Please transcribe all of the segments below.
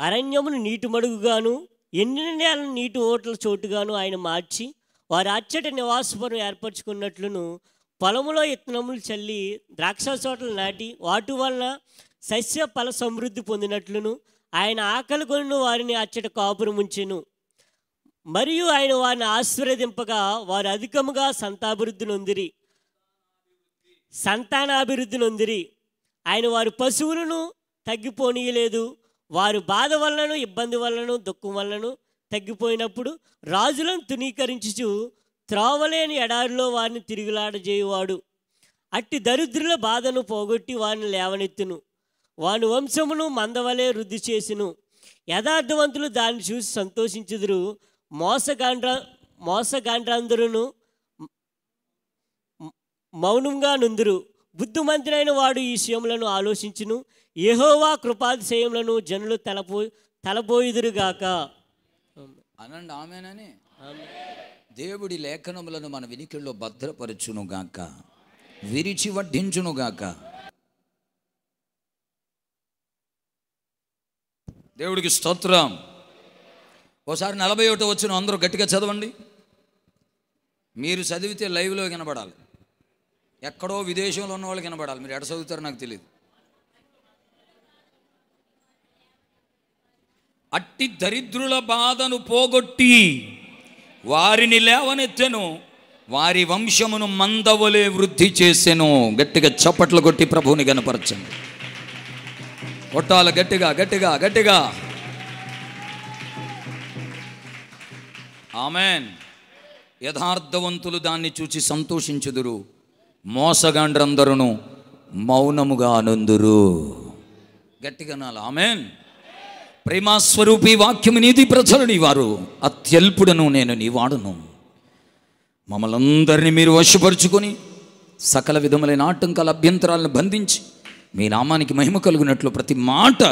అరణ్యమును నీటి మడుగుగాను ఎండిన నేలను నీటి ఓట్ల చోటుగాను ఆయన మార్చి వారి అచ్చట నివాసపురం ఏర్పరచుకున్నట్లును పొలములో ఇత్తనములు చల్లి ద్రాక్ష తోటలు నాటి వాటి వలన సస్య ఫల సమృద్ధి పొందినట్లును ఆయన ఆకలి కొను వారిని అచ్చట కాపురం ఉంచెను. మరియు ఆయన వారిని ఆశీర్వదింపగా వారు అధికముగా సంతాభివృద్ధి నొందిరి సంతానాభివృద్ధి నొందిరి ఆయన వారి పశువులను తగ్గిపోనీయలేదు. వారు బాధ వలనను ఇబ్బంది వలనను దుఃఖం వలనను తగ్గిపోయినప్పుడు రాజులను తునీకరించుచు త్రోవలేని ఎడారిలో వారిని తిరుగులాడజేయువాడు. అట్టి దరిద్రుల బాధను పోగొట్టి వారిని లేవనెత్తును. వాని వంశమును మందవలే వృద్ధి చేసును. యథార్థవంతులు దాన్ని చూసి సంతోషించుదురు. మోసగాండ్ర మోసగాండ్రందరును మౌనంగా నుందురు. బుద్ధిమంతుడైన వాడు ఈ విషయములను ఆలోచించును. యెహోవా కృపాతిశయములను జనులు తలపో తలపోయిదురుగాక. అనండి ఆమెనని? దేవుడి లేఖనములను మన వినికిల్లో భద్రపరచునుగాక. విరిచి వడ్డించునుగాక. దేవుడికి స్తోత్రం. ఓసారి నలభై ఒకటో వచ్చిన అందరూ గట్టిగా చదవండి. మీరు చదివితే లైవ్లో వినబడాలి. ఎక్కడో విదేశంలో ఉన్న వాళ్ళు వినబడాలి. మీరు ఎడ చదువుతారో నాకు తెలియదు అట్టి దరిద్రుల బాధను పోగొట్టి వారిని లేవనెత్తెను వారి వంశమును మందవలే వృద్ధి చేసెను. గట్టిగా చప్పట్లు కొట్టి ప్రభువుని కనపరచండి కొట్టాల గట్టిగా గట్టిగా గట్టిగా. ఆమెన్. యథార్థవంతులు దాన్ని చూచి సంతోషించుదురు. మోసగాండ్రందరును మౌనముగా అనుందురు గట్టిగా నాలు ఆమెన్. ప్రేమాస్వరూపి వాక్యము నీది ప్రజలు నీవారు. అత్యల్పుడను నేను నీవాడును. మమ్మల్ందరినీ మీరు వశపరుచుకొని సకల విధములైన ఆటంకాల అభ్యంతరాలను బంధించి మీ నామానికి మహిమ కలుగునట్లు ప్రతి మాట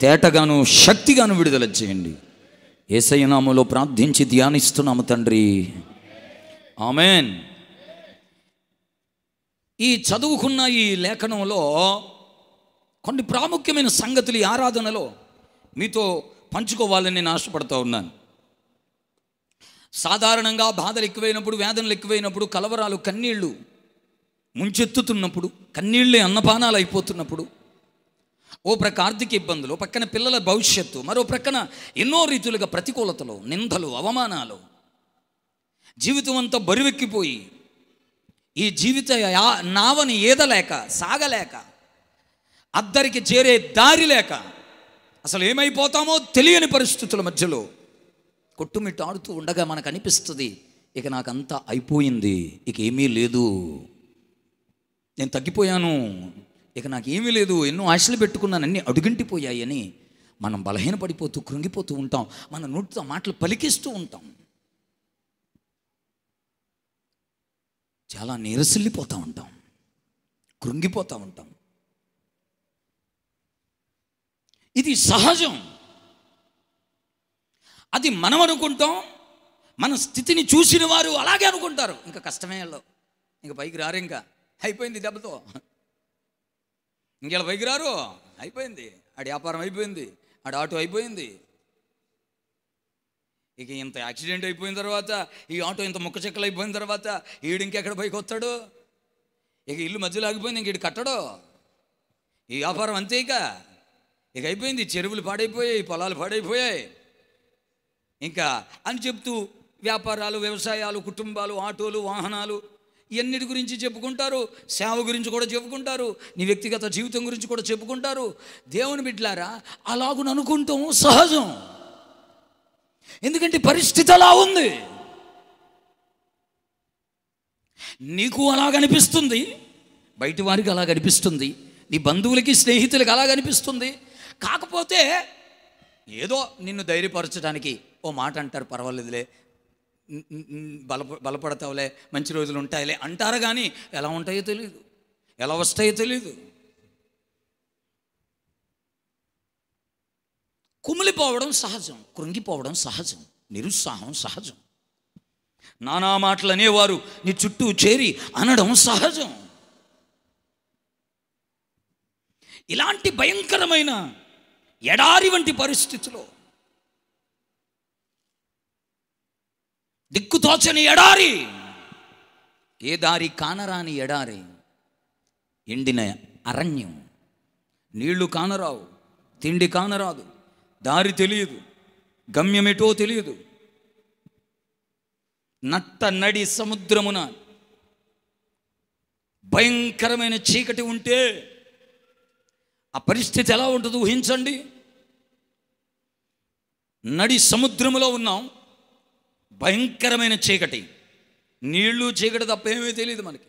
తేటగాను శక్తిగాను విడుదల చేయండి. ఏసయ్య ప్రార్థించి ధ్యానిస్తున్నాము తండ్రి. ఆమెన్. ఈ చదువుకున్న ఈ లేఖనంలో కొన్ని ప్రాముఖ్యమైన సంగతులు ఈ ఆరాధనలో మీతో పంచుకోవాలని నేను ఆశపడుతూ ఉన్నాను. సాధారణంగా బాధలు ఎక్కువైనప్పుడు వేదనలు ఎక్కువైనప్పుడు కలవరాలు కన్నీళ్ళు ముంచెత్తుతున్నప్పుడు కన్నీళ్ళే అన్నపానాలు అయిపోతున్నప్పుడు ఓ ప్రక్క ఆర్థిక ఇబ్బందులు పక్కన పిల్లల భవిష్యత్తు మరో ప్రక్కన ఎన్నో రీతులుగా ప్రతికూలతలు నిందలు అవమానాలు. జీవితం అంతా బరువెక్కిపోయి ఈ జీవిత నావని ఏదలేక సాగలేక అద్దరికి చేరే దారి లేక అసలు ఏమైపోతామో తెలియని పరిస్థితుల మధ్యలో కొట్టుమిట్టాడుతూ ఉండగా మనకు అనిపిస్తుంది ఇక నాకంతా అయిపోయింది ఇక ఏమీ లేదు. నేను తగ్గిపోయాను ఇక నాకు ఏమీ లేదు ఎన్నో ఆశలు పెట్టుకున్నాను అన్నీ అడుగంటిపోయాయని మనం బలహీనపడిపోతూ కృంగిపోతూ ఉంటాం మన నోటితో మాటలు పలికిస్తూ ఉంటాం. చాలా నీరసిల్లిపోతూ ఉంటాం కృంగిపోతూ ఉంటాం. ఇది సహజం. అది మనం అనుకుంటాం మన స్థితిని చూసిన వారు అలాగే అనుకుంటారు. ఇంకా కష్టమే వీళ్ళు. ఇంకా పైకి రారు ఇంకా. అయిపోయింది దెబ్బతో. ఇంకెళ్ళ పైకి రారు? అయిపోయింది. ఆడి వ్యాపారం అయిపోయింది. ఆడి ఆటో అయిపోయింది. ఇక ఇంత యాక్సిడెంట్ అయిపోయిన తర్వాత ఈ ఆటో ఇంత ముక్క చెక్కలు అయిపోయిన తర్వాత ఈడు ఇంకెక్కడ పైకి వస్తాడు? ఇక ఇల్లు మధ్యలో ఆగిపోయింది ఇంక ఈడు కట్టడు. ఈ వ్యాపారం అంతే ఇక. ఇక అయిపోయింది చెరువులు పాడైపోయాయి పొలాలు పాడైపోయాయి. ఇంకా అని చెప్తూ వ్యాపారాలు వ్యవసాయాలు కుటుంబాలు ఆటోలు వాహనాలు ఇవన్నిటి గురించి చెప్పుకుంటారు? సేవ గురించి కూడా చెప్పుకుంటారు. నీ వ్యక్తిగత జీవితం గురించి కూడా చెప్పుకుంటారు. దేవుని బిడ్డలారా అలాగున అనుకుంటాం సహజం. ఎందుకంటే పరిస్థితి అలా ఉంది. నీకు అలా కనిపిస్తుంది బయటి వారికి అలా కనిపిస్తుంది నీ బంధువులకి స్నేహితులకి అలా కనిపిస్తుంది కాకపోతే ఏదో నిన్ను ధైర్యపరచడానికి ఓ మాట అంటారు పర్వాలేదులే బల బలపడతావులే మంచి రోజులు ఉంటాయిలే అంటారు కానీ ఎలా ఉంటాయో తెలియదు ఎలా వస్తాయో తెలియదు కుమిలిపోవడం సహజం కృంగిపోవడం సహజం నిరుత్సాహం సహజం. నానా మాటలు అనేవారు నీ చుట్టూ చేరి అనడం సహజం. ఇలాంటి భయంకరమైన ఎడారి వంటి పరిస్థితిలో. దిక్కుతోచని ఎడారి. ఏ దారి కానరాని ఎడారి. ఎండిన అరణ్యం. నీళ్ళు కానరావు. తిండి కానరాదు. దారి తెలియదు. గమ్యమేటో తెలియదు. నట్ట నడి సముద్రమున భయంకరమైన చీకటి ఉంటే ఆ పరిస్థితి ఎలా ఉంటుందో ఊహించండి. నడి సముద్రములో ఉన్నాం. భయంకరమైన చీకటి. నీళ్ళు చీకటి తప్ప ఏమీ తెలియదు మనకి.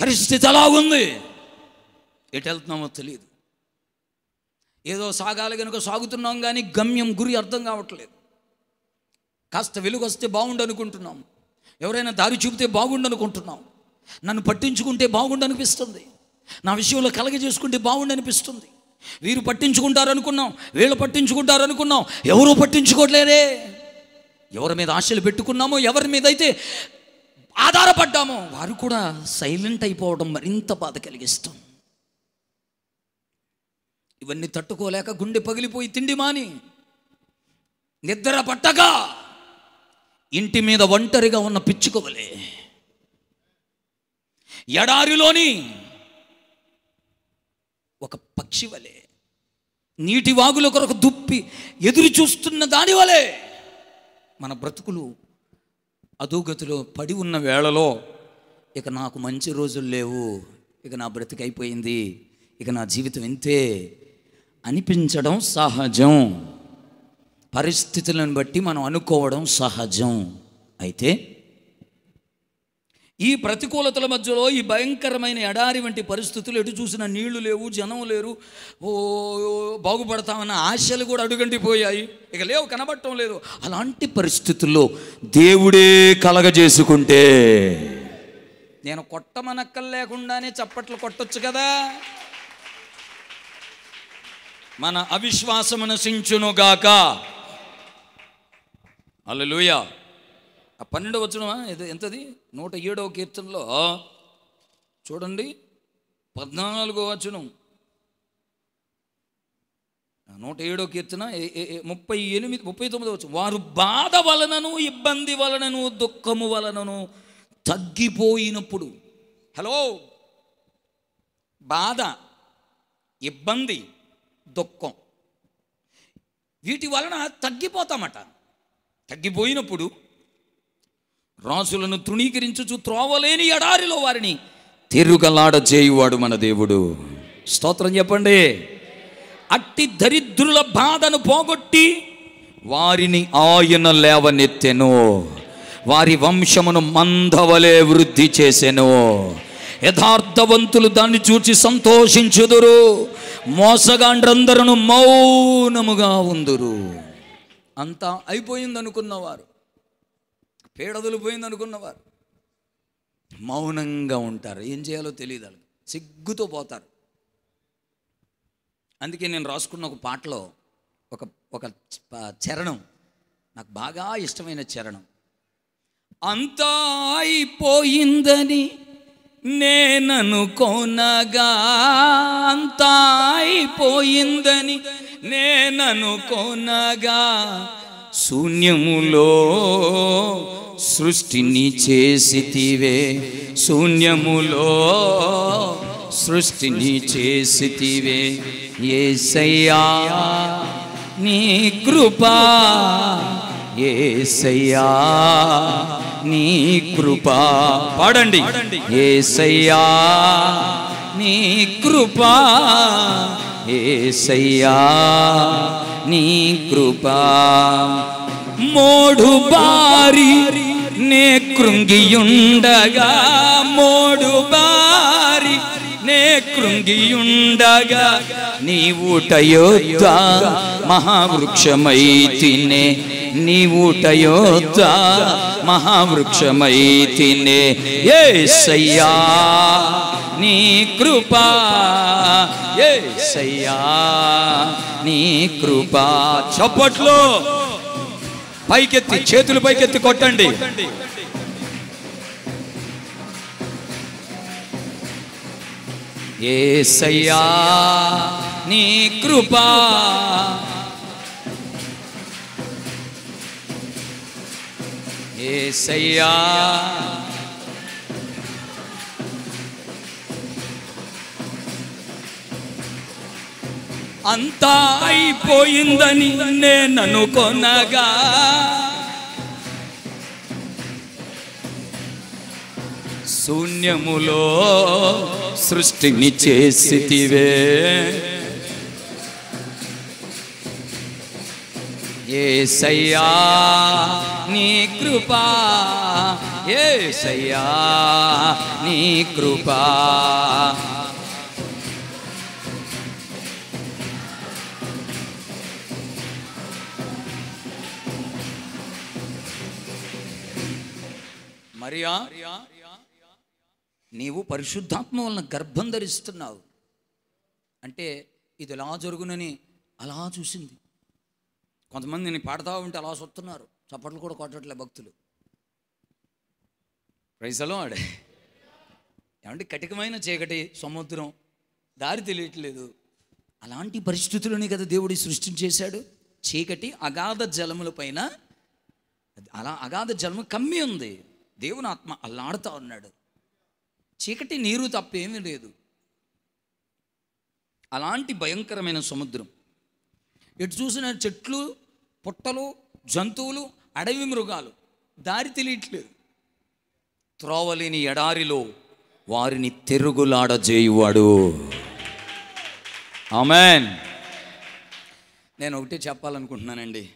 పరిస్థితి ఎలా ఉంది? ఎటు వెళ్తున్నామో తెలియదు ఏదో సాగాలి కనుక సాగుతున్నాం కానీ గమ్యం గురి అర్థం కావట్లేదు. కాస్త వెలుగు వస్తే బాగుండు అనుకుంటున్నాం ఎవరైనా దారి చూపితే బాగుండు అనుకుంటున్నాం నన్ను పట్టించుకుంటే బాగుండు అనిపిస్తుంది నా విషయంలో కలగ చేసుకుంటే బాగుండు అనిపిస్తుంది వీరు పట్టించుకుంటారు అనుకున్నాం వీళ్ళు పట్టించుకుంటారు అనుకున్నాం ఎవరు పట్టించుకోవట్లేదే ఎవరి మీద ఆశలు పెట్టుకున్నామో ఎవరి మీద అయితే ఆధారపడ్డామో వారు కూడా సైలెంట్ అయిపోవడం మరింత బాధ కలిగిస్తాం ఇవన్నీ తట్టుకోలేక గుండె పగిలిపోయి తిండి మాని నిద్ర పట్టగా ఇంటి మీద ఒంటరిగా ఉన్న పిచ్చుకోవలే ఎడారిలోని ఒక పక్షి వలె నీటి వాగుల కొరకు దుప్పి ఎదురు చూస్తున్న దాని వలె మన బ్రతుకులు అధోగతిలో పడి ఉన్న వేళలో ఇక నాకు మంచి రోజులు లేవు ఇక నా బ్రతికి అయిపోయింది ఇక నా జీవితం ఇంతే అనిపించడం సహజం. పరిస్థితులను బట్టి మనం అనుకోవడం సహజం. అయితే ఈ ప్రతికూలతల మధ్యలో ఈ భయంకరమైన ఎడారి వంటి పరిస్థితులు ఎటు చూసిన నీళ్ళు లేవు జనం లేరు. ఓ బాగుపడతామన్న ఆశలు కూడా అడుగంటిపోయాయి. ఇక లేవు కనబడటం లేదు. అలాంటి పరిస్థితుల్లో దేవుడే కలగజేసుకుంటే నేను కొట్టమనక్కలు లేకుండానే చప్పట్లు కొట్టొచ్చు కదా? మన అవిశ్వాసము నశించునుగాక అల్లెలూయ ఆ పన్నెండవ వచనమా? ఇది ఎంతది? నూట ఏడవ కీర్తనలో. చూడండి. పద్నాలుగో వచనం. నూట ఏడో కీర్తన ముప్పై ఎనిమిది ముప్పై తొమ్మిది వచ్చు వారు బాధ వలనను ఇబ్బంది వలనను దుఃఖము వలనను తగ్గిపోయినప్పుడు. హలో? బాధ ఇబ్బంది దుఃఖం. వీటి వలన తగ్గిపోతామట. తగ్గిపోయినప్పుడు రాజులను తృణీకరించుచు త్రోవలేని ఎడారిలో వారిని తిరుగలాడ చేయువాడు మన దేవుడు. స్తోత్రం చెప్పండి. అట్టి దరిద్రుల బాధను పోగొట్టి వారిని ఆయన లేవనెత్తెను. వారి వంశమును మందవలే వృద్ధి చేసెను. యథార్థవంతులు దాన్ని చూచి సంతోషించుదురు. మోసగాండ్రందరూ మౌనముగా ఉందురు. అంతా అయిపోయిందనుకున్నవారు. అనుకున్నవారు పోయింది అనుకున్నవారు మౌనంగా ఉంటారు. ఏం చేయాలో తెలియదు వాళ్ళకి. సిగ్గుతో పోతారు. అందుకే నేను రాసుకున్న ఒక పాటలో ఒక ఒక చరణం. నాకు బాగా ఇష్టమైన చరణం. అంతా అయిపోయిందని నేననుకోనగా అంతా అయిపోయిందని నేననుకోనగా శూన్యములో సృష్టిని చేసితివే. శూన్యములో సృష్టిని చేసితివే. ఏసయ్యా నీ కృపా ఏసయ్యా నీ కృపా. పాడండి. ఏసయ్యా నీ కృపా ఏసయ్యా నీ కృపా మోడు బారి నే కృంగియుండగా మోడు బారి కృంగియుండగా నీ ఊటయోద్ద మహావృక్షమై తినే నీ ఊటయోద్ద మహావృక్షమై తినే ఏసయ్యా నీ కృపా సయ్యా నీ కృపా. చప్పట్లో పైకెత్తి చేతులు పైకెత్తి కొట్టండి. ఏసయ్యా నీ కృపా. ఏసయ్యా అంతా అయిపోయిందని నేను కొనగా? శూన్యములో సృష్టిని చేసితివే. ఏసయ్యా నీ కృపా ఏసయ్యా నీ కృపా. మరియా నీవు పరిశుద్ధాత్మ వలన గర్భం ధరిస్తున్నావు. అంటే ఇది ఎలా జరుగునని అలా చూసింది. కొంతమంది నేను పాడుతూ ఉంటే అలా చూస్తున్నారు చప్పట్లు కూడా కొట్టట్లే భక్తులు. రైసలో ఆడే ఏమంటే కటికమైన చీకటి సముద్రం దారి తెలియట్లేదు. అలాంటి పరిస్థితులని కదా దేవుడు సృష్టించేశాడు చీకటి అగాధ జలముల పైన అలా అగాధ జలము కమ్మి ఉంది. దేవుని ఆత్మ అల్లాడుతూ ఉన్నాడు. చీకటి నీరు తప్పేమీ లేదు. అలాంటి భయంకరమైన సముద్రం. ఎటు చూసిన చెట్లు పుట్టలు జంతువులు అడవి మృగాలు దారి తెలియట్లేదు. త్రోవలేని ఎడారిలో వారిని తిరుగులాడజేయువాడు ఆమెన్. నేను ఒకటే చెప్పాలనుకుంటున్నానండి.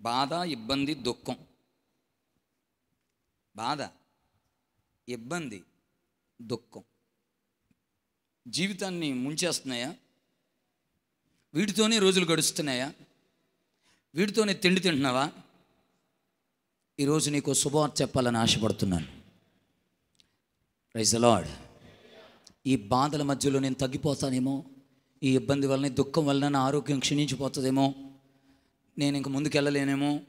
బాధ ఇబ్బంది దుఃఖం. బాధ ఇబ్బంది. దుఃఖం. జీవితాన్ని ముంచేస్తున్నాయా? వీటితోనే రోజులు గడుస్తున్నాయా? వీటితోనే తిండి తింటున్నావా? ఈరోజు నీకు శుభవార్త చెప్పాలని ఆశపడుతున్నాను. రైజ్ లాడ్ ఈ బాధల మధ్యలో నేను తగ్గిపోతానేమో? ఈ ఇబ్బంది వలన ఈ దుఃఖం వలన నా ఆరోగ్యం క్షీణించిపోతుందేమో? నేను ఇంక ముందుకెళ్ళలేనేమో?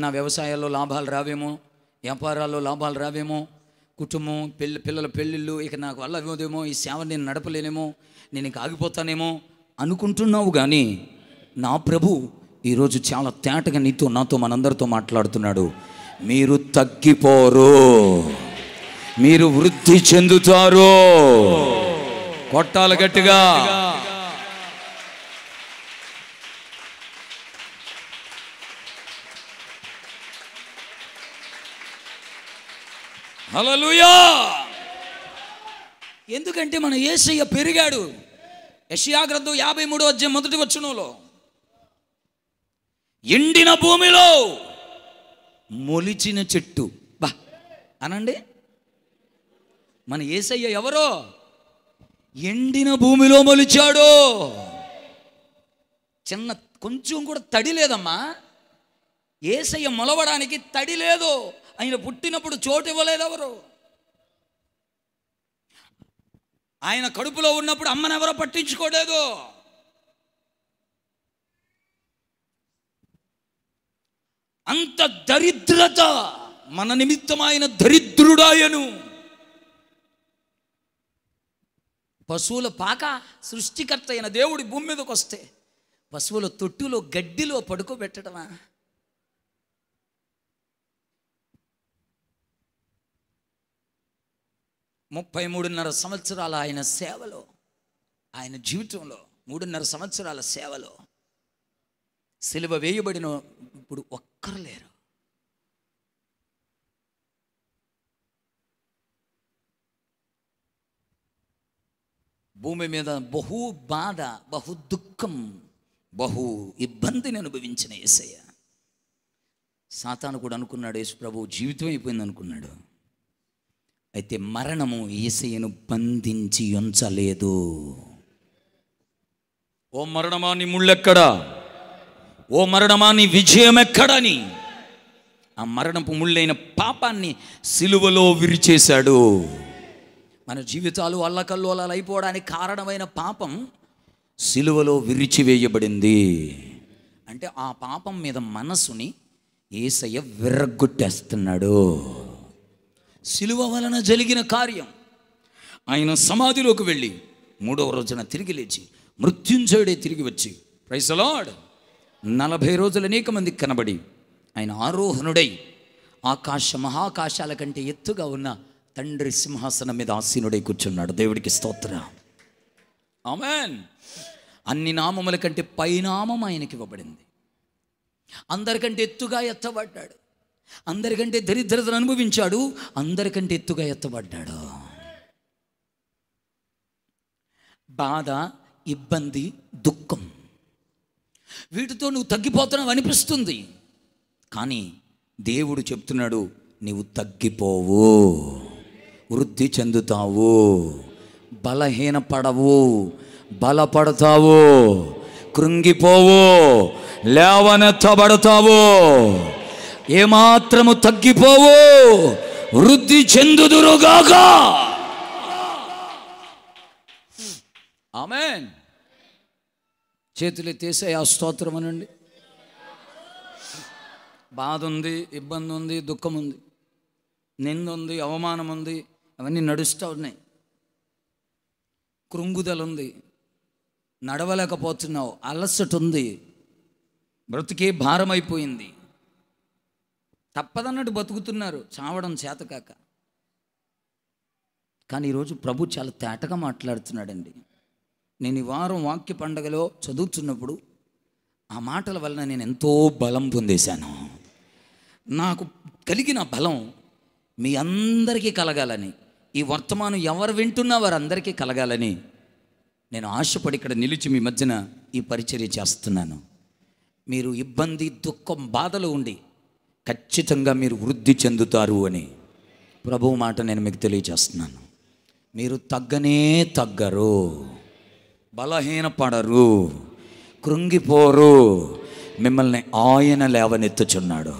నా వ్యవసాయాల్లో లాభాలు రావేమో? వ్యాపారాల్లో లాభాలు రావేమో? కుటుంబం పెళ్ళి పిల్లల పెళ్ళిళ్ళు ఇక నాకు వల్ల అవ్వదేమో ఈ సేవ నేను నడపలేనేమో నేను ఇంక ఆగిపోతానేమో అనుకుంటున్నావు కానీ నా ప్రభు ఈరోజు చాలా తేటగా నీతో నాతో మనందరితో మాట్లాడుతున్నాడు. మీరు తగ్గిపోరు. మీరు వృద్ధి చెందుతారు. కొట్టాలి గట్టిగా. హలలుయా ఎందుకంటే మన యేసయ్య పెరిగాడు. యషియా యాభై మూడో అధ్యాయం మొదటి వచ్చునులో ఎండిన భూమిలో మొలిచిన చెట్టు. బా అనండి. మన యేసయ్య ఎవరో? ఎండిన భూమిలో మొలిచాడు. చిన్న కొంచెం కూడా తడి లేదమ్మా. ఏసయ్య మొలవడానికి తడి లేదు. ఆయన పుట్టినప్పుడు చోటు ఇవ్వలేదు ఎవరు? ఆయన కడుపులో ఉన్నప్పుడు అమ్మనెవరో పట్టించుకోలేదు? అంత దరిద్రత మన నిమిత్తం ఆయన దరిద్రుడాయను. పశువుల పాక సృష్టికర్త అయిన దేవుడి భూమి మీదకి వస్తే పశువుల తొట్టులో గడ్డిలో పడుకోబెట్టడమా? ముప్పై మూడున్నర సంవత్సరాల ఆయన సేవలో ఆయన జీవితంలో మూడున్నర సంవత్సరాల సేవలో సిలువ వేయబడిన ఇప్పుడు ఒక్కరు లేరు. భూమి మీద బహు బాధ బహు దుఃఖం బహు ఇబ్బందిని అనుభవించిన యేసయ్య సాతాను కూడా అనుకున్నాడు యేసు ప్రభు జీవితం అయిపోయింది అనుకున్నాడు. అయితే మరణము యేసయ్యను బంధించి ఉంచలేదు. ఓ మరణమా నీ ముళ్ళెక్కడా? ఓ మరణమా నీ విజయం ఎక్కడని ఆ మరణపు ముళ్ళైన పాపాన్ని సిలువలో విరిచేశాడు. మన జీవితాలు అల్లకల్లోలాలు అయిపోవడానికి కారణమైన పాపం సిలువలో విరిచివేయబడింది. అంటే ఆ పాపం మీద మనసుని ఏసయ్య విర్రగొట్టేస్తున్నాడు సిలువ వలన జరిగిన కార్యం. ఆయన సమాధిలోకి వెళ్ళి మూడవ రోజున తిరిగి లేచి మృత్యుంజయుడే తిరిగి వచ్చి ప్రైసలాడ్ నలభై రోజులు అనేక మందికి కనబడి ఆయన ఆరోహణుడై ఆకాశ మహాకాశాల కంటే ఎత్తుగా ఉన్న తండ్రి సింహాసనం మీద ఆసీనుడై కూర్చున్నాడు. దేవుడికి స్తోత్ర. ఆమెన్. అన్ని నామముల కంటే పైనామం ఆయనకి ఇవ్వబడింది. అందరికంటే ఎత్తుగా ఎత్తబడ్డాడు. అందరికంటే దరిద్రతను అనుభవించాడు అందరికంటే ఎత్తుగా ఎత్తబడ్డాడు. బాధ ఇబ్బంది దుఃఖం. వీటితో నువ్వు తగ్గిపోతున్నావు అనిపిస్తుంది. కానీ దేవుడు చెప్తున్నాడు నీవు తగ్గిపోవు వృద్ధి చెందుతావు బలహీన పడవు బలపడతావు కృంగిపోవు లేవనెత్తబడతావు. ఏమాత్రము తగ్గిపోవు వృద్ధి చెందుదురుగాక. ఆమెన్. చేతులు ఎత్తేసే ఆ స్తోత్రం అనండి. బాధ ఉంది ఇబ్బంది ఉంది దుఃఖం ఉంది నింద ఉంది అవమానం ఉంది అవన్నీ నడుస్తూ ఉన్నాయి. కృంగుదల ఉంది నడవలేకపోతున్నావు అలసట ఉంది బ్రతికే భారం అయిపోయింది తప్పదన్నట్టు బతుకుతున్నారు చావడం చేతకాక. కానీ ఈరోజు ప్రభు చాలా తేటగా మాట్లాడుతున్నాడండి. నేను ఈ వారం వాక్య పండగలో చదువుతున్నప్పుడు ఆ మాటల వలన నేను ఎంతో బలం పొందేశాను. నాకు కలిగిన బలం మీ అందరికీ కలగాలని ఈ వర్తమానం ఎవరు వింటున్నా వారందరికీ కలగాలని నేను ఆశపడి ఇక్కడ నిలిచి మీ మధ్యన ఈ పరిచర్య చేస్తున్నాను. మీరు ఇబ్బంది దుఃఖం బాధలో ఉండి ఖచ్చితంగా మీరు వృద్ధి చెందుతారు అని ప్రభువు మాట నేను మీకు తెలియజేస్తున్నాను. మీరు తగ్గనే తగ్గరు బలహీనపడరు కృంగిపోరు. మిమ్మల్ని ఆయన లేవనెత్తుచున్నాడు.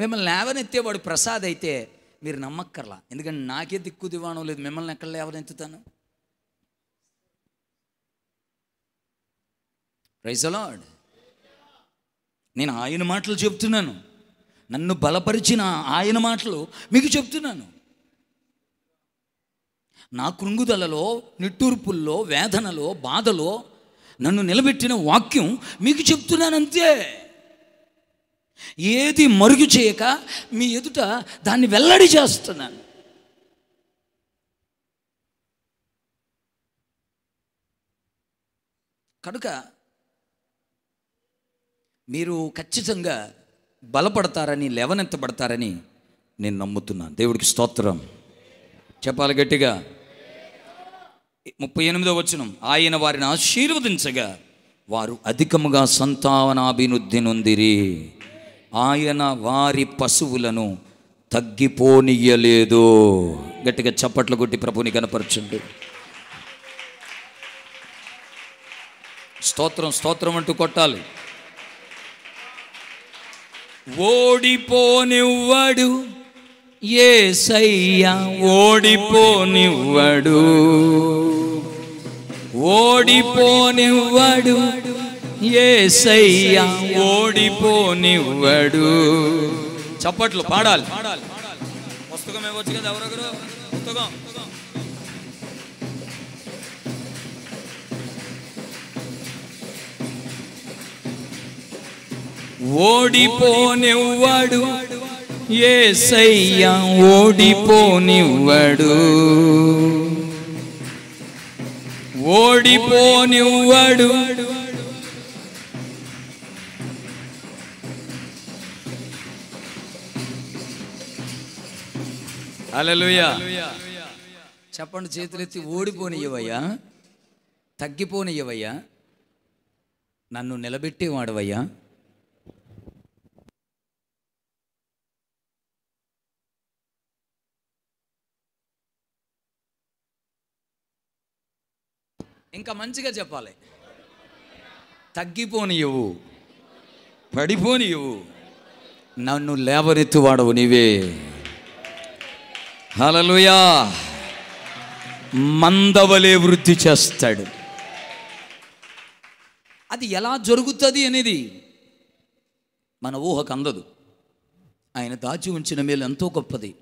మిమ్మల్ని లేవనెత్తేవాడు ప్రసాద్ అయితే మీరు నమ్మక్కర్లా. ఎందుకంటే నాకే దిక్కు దివాణం లేదు. మిమ్మల్ని ఎక్కడ లేవనెత్తుతాను? రైజలాడ్ నేను ఆయన మాటలు చెప్తున్నాను. నన్ను బలపరిచిన ఆయన మాటలు మీకు చెప్తున్నాను. నా కృంగుదలలో నిట్టూర్పుల్లో వేదనలో బాధలో నన్ను నిలబెట్టిన వాక్యం మీకు చెప్తున్నానంతే. ఏది మరుగు చేయక మీ ఎదుట దాన్ని వెల్లడి చేస్తున్నాను. కనుక మీరు ఖచ్చితంగా బలపడతారని లేవనెత్తబడతారని నేను నమ్ముతున్నాను. దేవుడికి స్తోత్రం. చెప్పాలి గట్టిగా. ముప్పై ఎనిమిదో వచనం. ఆయన వారిని ఆశీర్వదించగా వారు అధికముగా సంతానాభివృద్ధి నొందిరి ఆయన వారి పశువులను తగ్గిపోనియలేదు గట్టిగా చప్పట్లు కొట్టి ప్రభుని కనపరచండి స్తోత్రం స్తోత్రం అంటూ కొట్టాలి. ఓడిపోనివ్వడు. ఏసయ్యా ఓడిపోనివ్వడు. ఓడిపోనివ్వడు. ఏసయ్యా ఓడిపోనివ్వడు. చప్పట్లు పాడాలి. పుస్తకం ఇవ్వచ్చు కదా ఎవరొకరు పుస్తకం. ఓడిపోనివ్వడు. ఏసయ్యా ఓడిపోనివ్వడు. ఓడిపోనివ్వడు. అలలుయా చెప్పండి చేతులెత్తి ఓడిపోనియ్యవయ్యా. తగ్గిపోనియ్యవయ్యా. నన్ను నిలబెట్టేవాడవయ్యా. ఇంకా మంచిగా చెప్పాలి. తగ్గిపోనియవు పడిపోనియవు నన్ను లేవనెత్తువాడవు నీవే. హలలుయా మందవలే వృద్ధి చేస్తాడు. అది ఎలా జరుగుతుంది అనేది మన ఊహకు అందదు. ఆయన దాచి ఉంచిన మేలు ఎంతో గొప్పది.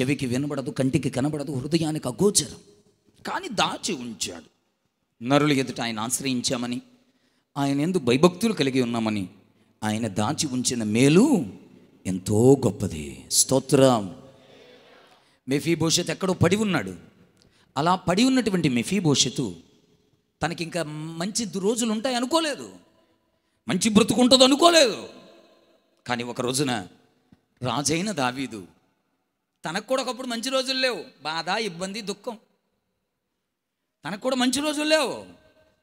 చెవికి వినబడదు కంటికి కనబడదు హృదయానికి అగోచరం. కానీ దాచి ఉంచాడు. నరుల ఎదుట ఆయన ఆశ్రయించామని ఆయన ఎందు భయభక్తులు కలిగి ఉన్నామని ఆయన దాచి ఉంచిన మేలు ఎంతో గొప్పది. స్తోత్రం. మెఫీ భవిష్యత్ ఎక్కడో పడి ఉన్నాడు. అలా పడి ఉన్నటువంటి మెఫీ భవిష్యత్తు తనకి ఇంకా మంచి రోజులు ఉంటాయి అనుకోలేదు. మంచి బ్రతుకుంటుంది అనుకోలేదు కానీ ఒక రోజున రాజైన దావీదు తనకు కూడా ఒకప్పుడు మంచి రోజులు లేవు. బాధ ఇబ్బంది దుఃఖం. తనకు కూడా మంచి రోజులు లేవు.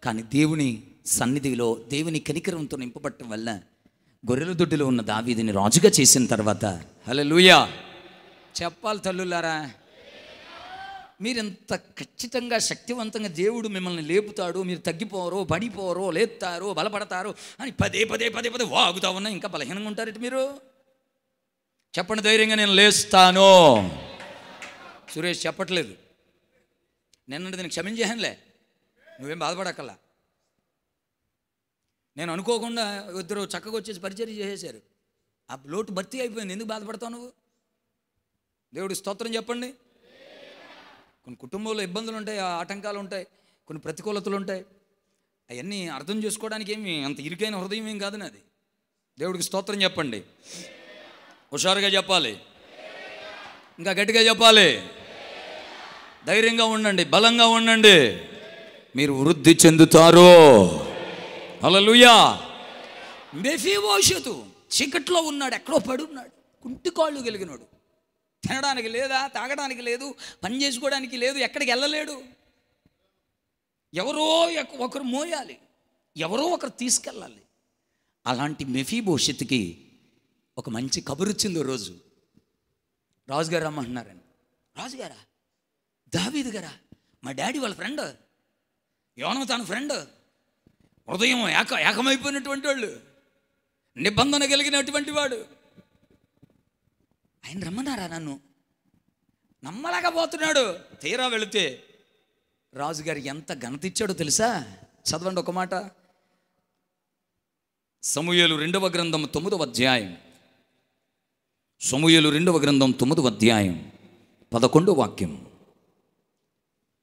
కానీ దేవుని సన్నిధిలో దేవుని కనికరంతో నింపబట్టడం వల్ల గొర్రెల దొడ్డిలో ఉన్న దావీదిని రాజుగా చేసిన తర్వాత హలో చెప్పాలి తల్లులారా మీరెంత ఖచ్చితంగా శక్తివంతంగా దేవుడు మిమ్మల్ని లేపుతాడు మీరు తగ్గిపోరో పడిపోరో లేపుతారో బలపడతారు అని పదే పదే పదే పదే వాగుతా ఉన్నా ఇంకా బలహీనంగా ఉంటారట మీరు? చెప్పండి ధైర్యంగా నేను లేస్తాను. సురేష్ చెప్పట్లేదు. నిన్నటి నేను క్షమించేహన్లే నువ్వేం బాధపడక్కల్లా నేను అనుకోకుండా ఇద్దరు చక్కగా వచ్చేసి పరిచయం చేసేశారు. ఆ లోటు భర్తీ అయిపోయింది. ఎందుకు బాధపడతావు నువ్వు? దేవుడి స్తోత్రం చెప్పండి. కొన్ని కుటుంబంలో ఇబ్బందులు ఉంటాయి ఆ ఆటంకాలు ఉంటాయి కొన్ని ప్రతికూలతలు ఉంటాయి. అవన్నీ అర్థం చేసుకోవడానికి ఏమి అంత ఇరుకైన హృదయం ఏం కాదు నాది. దేవుడికి స్తోత్రం చెప్పండి. హుషారుగా చెప్పాలి. ఇంకా గట్టిగా చెప్పాలి. ధైర్యంగా ఉండండి బలంగా ఉండండి. మీరు వృద్ధి చెందుతారు. అలలుయా మెఫీభవిష్యత్తు చీకట్లో ఉన్నాడు ఎక్కడో పడి ఉన్నాడు కుంటి కాళ్ళు కలిగినాడు. తినడానికి లేదా తాగడానికి లేదు పని చేసుకోవడానికి లేదు ఎక్కడికి వెళ్ళలేడు. ఎవరో ఒకరు మోయాలి. ఎవరో ఒకరు తీసుకెళ్ళాలి. అలాంటి మెఫీ భవిష్యత్తుకి ఒక మంచి కబురు వచ్చింది రోజు. రాజుగారు రమ్మంటున్నారని. రాజుగారా దావీదు గారా? మా డాడీ వాళ్ళ ఫ్రెండ్. యోనం తన ఫ్రెండ్. హృదయం ఏక ఏకమైపోయినటువంటి వాళ్ళు. నిబంధన కలిగినటువంటి వాడు. ఆయన రమ్మన్నారా నన్ను? నమ్మలేకపోతున్నాడు. తీరా వెళితే రాజుగారు ఎంత ఘనత ఇచ్చాడో తెలుసా? చదవండి ఒక మాట. సమూయేలు రెండవ గ్రంథం తొమ్మిదవ అధ్యాయం. సమూయేలు రెండవ గ్రంథం తొమ్మిదవ అధ్యాయం. పదకొండు వాక్యం.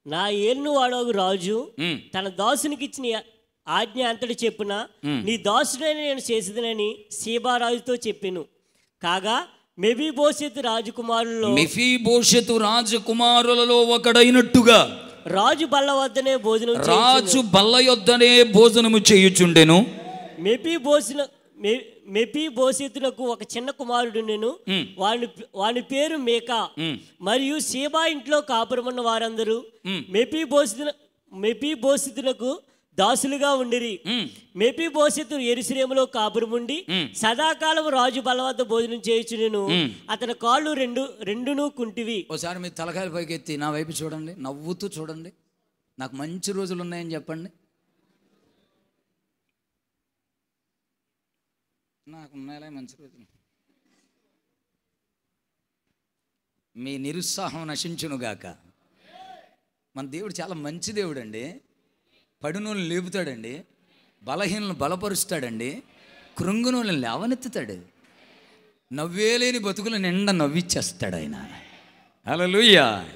నా ఏలును వాడోగు రాజు తన దాసునికి ఇచ్చిన ఆజ్ఞ అంతటి చెప్పున? నీ దాసుడైన నేను చేసేదనని సీబారాజుతో చెప్పాను. కాగా మెబీ భోషత్ రాజకుమారుల్లో మెఫీబోషెతు రాజకుమారులలో ఒకడైనట్టుగా రాజు బల్ల వద్దనే భోజనం రాజు బల్ల యొద్దనే భోజనము చేయుచుండెను. మెపి బోసిన మె- మెపి బోసెతునకు ఒక చిన్న కుమారుడు నేను. వాని వాని పేరు మేకా. మరియు సేబా ఇంట్లో కాపురమున్న వారందరూ. మెపి బోసితున మెపి బోసితునకు దాసులుగా ఉండిరి మెపి బోసెతు ఎరుశ్రేములో కాపురముండి. సదాకాలం రాజు బల వద్ద భోజనం చేయుచు నేను. అతని కాళ్ళు రెండు రెండును కుంటివి ఒకసారి మీ తలకాయల పైకి ఎత్తి నా వైపు చూడండి నవ్వుతూ చూడండి నాకు మంచి రోజులు ఉన్నాయని చెప్పండి నాకు ఉన్నాయలే మంచి రోజులు. మీ నిరుత్సాహం నశించునుగాక మన దేవుడు చాలా మంచి దేవుడు అండి పడునూళ్ళు లేపుతాడండి. బలహీనలను బలపరుస్తాడండి. కృంగునోళ్ళని లేవనెత్తుతాడు. నవ్వేలేని బతుకులు నిండా నవ్విచ్చేస్తాడు ఆయన. హల్లెలూయా.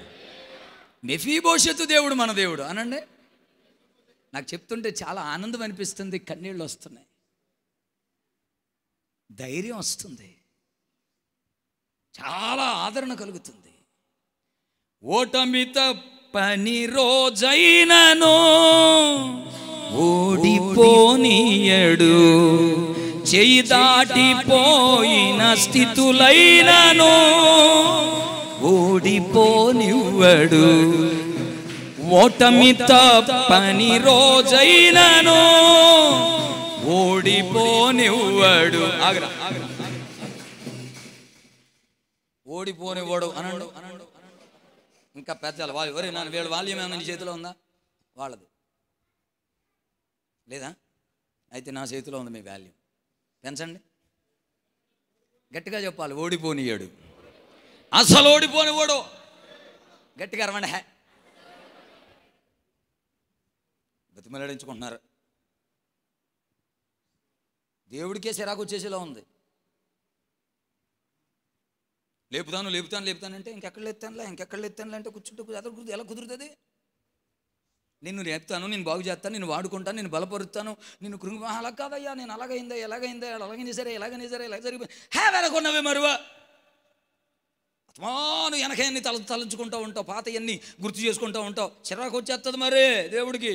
మెఫీభవిష్యత్తు దేవుడు మన దేవుడు. అనండి? నాకు చెప్తుంటే చాలా ఆనందం అనిపిస్తుంది. కన్నీళ్ళు వస్తున్నాయి. ధైర్యం వస్తుంది. చాలా ఆదరణ కలుగుతుంది. ఓటమి తప్పని రోజైనను ఓడిపోనీయడు. చేయి దాటిపోయిన స్థితులైనను ఓడిపోనివ్వడు. ఓటమి తప్పని రోజైనను ఓడిపోనివ్వడు. ఆగరా. ఆగరా ఓడిపోనివ్వడు అనండు. అనడు ఇంకా పెద్ద వాళ్ళు ఒరే నాన్న వీళ్ళ వాల్యం ఏమైనా నీ చేతిలో ఉందా? వాళ్ళది. లేదా? అయితే నా చేతిలో ఉంది మీ వాల్యూమ్ పెంచండి. గట్టిగా చెప్పాలి ఓడిపోనియాడు అసలు ఓడిపోనివాడు గట్టిగా అరవండి హే. బతిమలాడించుకుంటున్నారు. దేవుడికే చిరాకు వచ్చేసేలా ఉంది లేపుతాను లేపుతాను లేపుతానంటే ఇంకెక్కడ లేపుతానులే ఇంకెక్కడ లేపుతానులే అంటే కూర్చుంటే కుదు- ఎలా కుదురుతుంది నిన్ను లేపుతాను నేను బాగు చేస్తాను నేను వాడుకుంటాను నేను బలపరుస్తాను నేను కృంగి అలా కాదయ్యా నేను అలాగైందా ఎలాగైందా అలాగైంది సరే ఎలాగైంది సరే ఎలా జరిగిపోయి హే వెనకున్నవే మరువా అత్మాను వెనకయన్ని తల తలంచుకుంటూ ఉంటావు పాతయన్ని గుర్తు చేసుకుంటూ ఉంటావు చిరాకు వచ్చేస్తుంది మరి దేవుడికి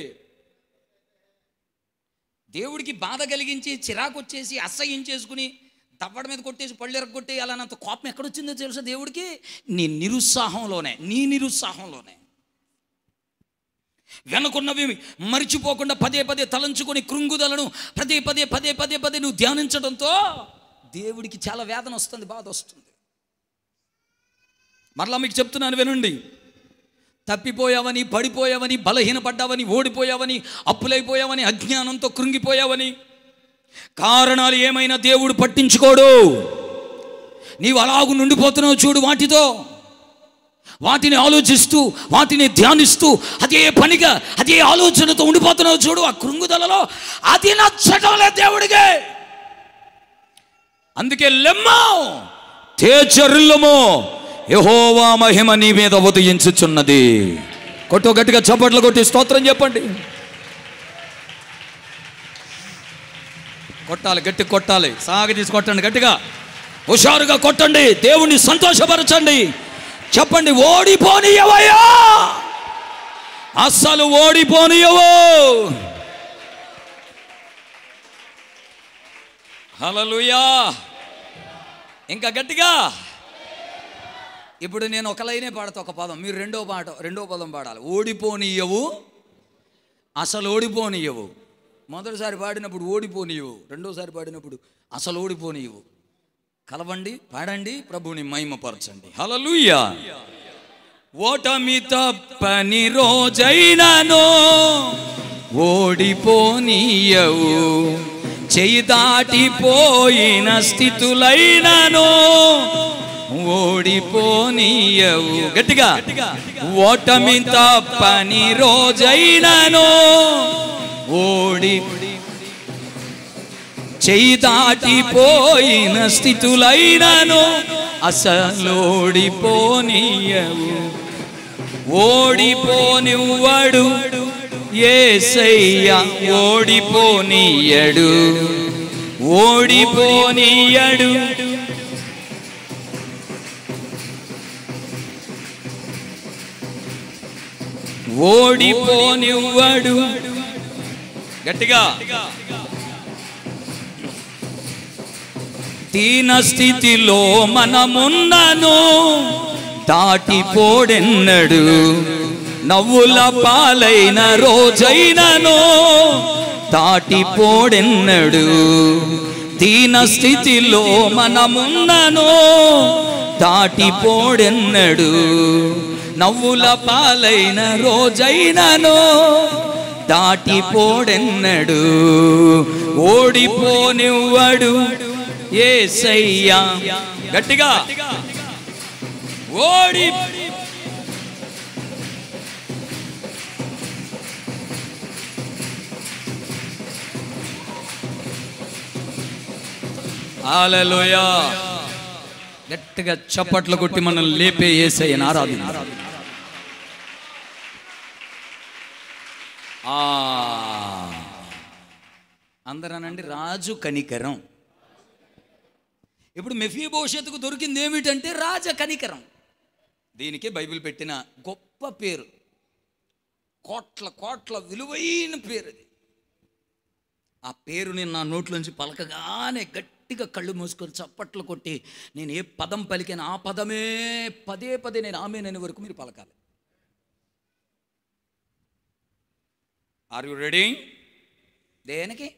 దేవుడికి బాధ కలిగించి చిరాకు వచ్చేసి అసహ్యం చేసుకుని తవ్వడ మీద కొట్టేసి పళ్ళు ఎరగొట్టి అలానంత కోపం ఎక్కడొచ్చిందో తెలుసా దేవుడికి? నీ నిరుత్సాహంలోనే నీ నిరుత్సాహంలోనే. వెనుకున్నవి మరిచిపోకుండా పదే పదే తలంచుకొని కృంగుదలను పదే పదే పదే పదే పదే నువ్వు ధ్యానించడంతో దేవుడికి చాలా వేదన వస్తుంది బాధ వస్తుంది. మరలా మీకు చెప్తున్నాను వినండి. తప్పిపోయావని పడిపోయావని బలహీనపడ్డావని ఓడిపోయావని అప్పులైపోయావని అజ్ఞానంతో కృంగిపోయావని. కారణాలు ఏమైనా దేవుడు పట్టించుకోడు. నీవు అలాగు నుండిపోతున్నావు చూడు వాటితో. వాటిని ఆలోచిస్తూ వాటిని ధ్యానిస్తూ అదే పనిగా అదే ఆలోచనతో ఉండిపోతున్నావు చూడు ఆ కృంగుదలలో. అది నచ్చటం లేదు దేవుడికే. అందుకే లెమ్మో తేచరిల్లమో యహోవా మహిమ నీ మీద ఉదయించుచున్నది. కొట్టు గట్టిగా చప్పట్లు కొట్టి స్తోత్రం చెప్పండి. కొట్టాలి గట్టి కొట్టాలి. సాగ తీసి కొట్టండి గట్టిగా. హుషారుగా కొట్టండి దేవుణ్ణి సంతోషపరచండి. చెప్పండి ఓడిపోనియవయ్యా! అస్సలు ఓడిపోనియవు! హలలుయా ఇంకా గట్టిగా. ఇప్పుడు నేను ఒక లైనే పాడతా ఒక పదం. మీరు రెండో పాట రెండో పదం పాడాలి. ఓడిపోనీయవు. అసలు ఓడిపోనీయవు. మొదటిసారి పాడినప్పుడు ఓడిపోనీయవు. రెండోసారి పాడినప్పుడు అసలు ఓడిపోనీయవు. కలవండి పాడండి ప్రభుని మహిమపరచండి. హలలుయ్యా ఓటమి తప్పని రోజైనను ఓడిపోనీయవు. చేయి దాటిపోయిన స్థితులైనను ఓడిపోనీయవు. గట్టిగా. ఓటమి తప్పని రోజైనను ఓడి చెయ్యి దాటిపోయిన స్థితులైనను అసలోడిపోనీయవు. ఓడిపోనివ్వడు ఏసయ్య ఓడిపోనీయడు. ఓడిపోనీయడు ఓడిపోనివ్వడు. గట్టిగా. దీన స్థితిలో మనమున్నను దాటిపోడెన్నడు. నవ్వుల పాలైన రోజైనను దాటిపోడెన్నడు. దీన స్థితిలో మనమున్నను దాటిపోడెన్నడు. నవ్వుల పాలైన రోజైనను దాటిపోడెన్నడు ఓడిపోనివ్వడు ఏసయ్యా. గట్టిగా. ఓడి. హల్లెలూయా. గట్టిగా చప్పట్లు కొట్టి మనం లేపే ఏసయ్యని ఆరాధన ఆ. అందరనండి రాజు కనికరం. ఇప్పుడు మెఫీ భవిష్యత్తుకు దొరికింది ఏమిటంటే రాజ కనికరం. దీనికే బైబిల్ పెట్టిన గొప్ప పేరు. కోట్ల కోట్ల విలువైన పేరు అది. ఆ పేరుని నా నోట్లోంచి పలకగానే గట్టిగా కళ్ళు మూసుకొని చప్పట్లు కొట్టి నేను ఏ పదం పలికాను ఆ పదమే పదే పదే నేను ఆమెనని వరకు మీరు పలకాలి. ఆర్ యు రెడీ దేనికి?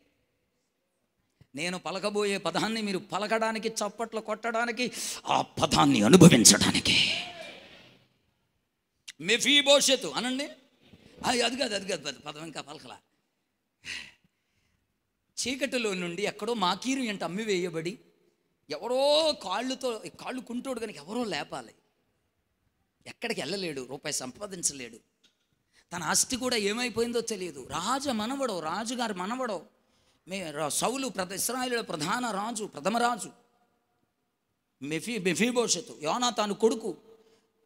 నేను పలకబోయే పదాన్ని మీరు పలకడానికి చప్పట్లు కొట్టడానికి ఆ పదాన్ని అనుభవించడానికి. మెఫీ భవిష్యత్తు అనండి అది కాదు అది కాదు పద- పదం ఇంకా పలకలా. చీకటిలో నుండి ఎక్కడో మాకీరు ఎంట అమ్మి వేయబడి ఎవరో కాళ్ళుతో కాళ్ళు కుంటోడు కనుక ఎవరో లేపాలి. ఎక్కడికి వెళ్ళలేడు రూపాయి సంపాదించలేడు. తన ఆస్తి కూడా ఏమైపోయిందో తెలియదు. రాజ మనవడో రాజుగారి మనవడో మే రా- సౌలు ప్రధ ఇస్రాయేలుల ప్రధాన రాజు ప్రథమ రాజు మెఫీ మెఫీ యోనా తాను కొడుకు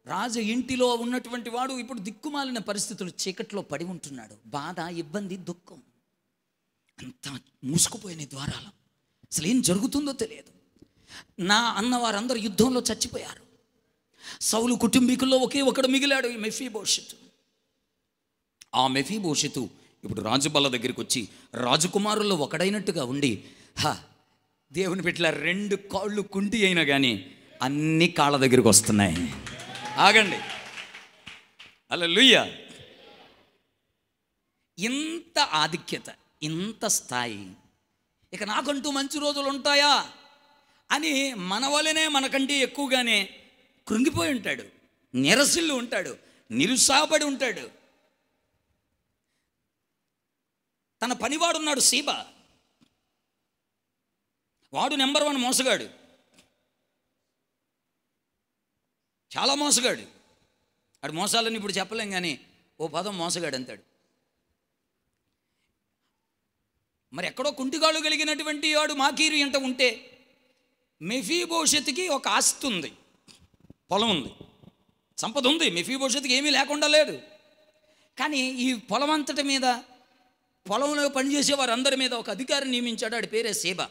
రాజు ఇంటిలో ఉన్నటువంటి వాడు ఇప్పుడు దిక్కుమాలిన పరిస్థితులు చీకట్లో పడి ఉంటున్నాడు. బాధ ఇబ్బంది దుఃఖం అంతా మూసుకుపోయిన ద్వారాలు. అసలు ఏం జరుగుతుందో తెలియదు. నా అన్నవారందరూ యుద్ధంలో చచ్చిపోయారు. సౌలు కుటుంబీకుల్లో ఒకే ఒకడు మిగిలాడు ఈ మెఫీ భవిష్యత్తు ఆ మెఫీభూషితు ఇప్పుడు రాజుబల్ల దగ్గరికి వచ్చి రాజకుమారుల్లో ఒకడైనట్టుగా ఉండి హా దేవుని పెట్ల రెండు కాళ్ళు కుంటి అయినా కానీ అన్ని కాళ్ళ దగ్గరికి వస్తున్నాయి ఆగండి. అలా లుయ్య ఇంత ఆధిక్యత ఇంత స్థాయి ఇక నాకంటూ మంచి రోజులు ఉంటాయా అని మన వలనే మనకంటే ఎక్కువగానే కృంగిపోయి ఉంటాడు నిరసిల్లు ఉంటాడు నిరుత్సాహపడి ఉంటాడు. తన పనివాడున్నాడు సీబ. వాడు నెంబర్ వన్ మోసగాడు. చాలా మోసగాడు. ఆడు మోసాలని ఇప్పుడు చెప్పలేం కానీ ఓ పదం మోసగాడు అంతాడు మరి ఎక్కడో కుంటిగాళ్ళు కలిగినటువంటి వాడు మాకీరు ఎంత ఉంటే మెఫీ భవిష్యత్తుకి ఒక ఆస్తి ఉంది. పొలం ఉంది. సంపద ఉంది. మెఫీభవిష్యత్తుకి ఏమీ లేకుండా లేడు. కానీ ఈ పొలం అంతటి మీద పొలంలో పనిచేసే వారందరి మీద ఒక అధికారిని నియమించాడు. ఆడి పేరే సేబ.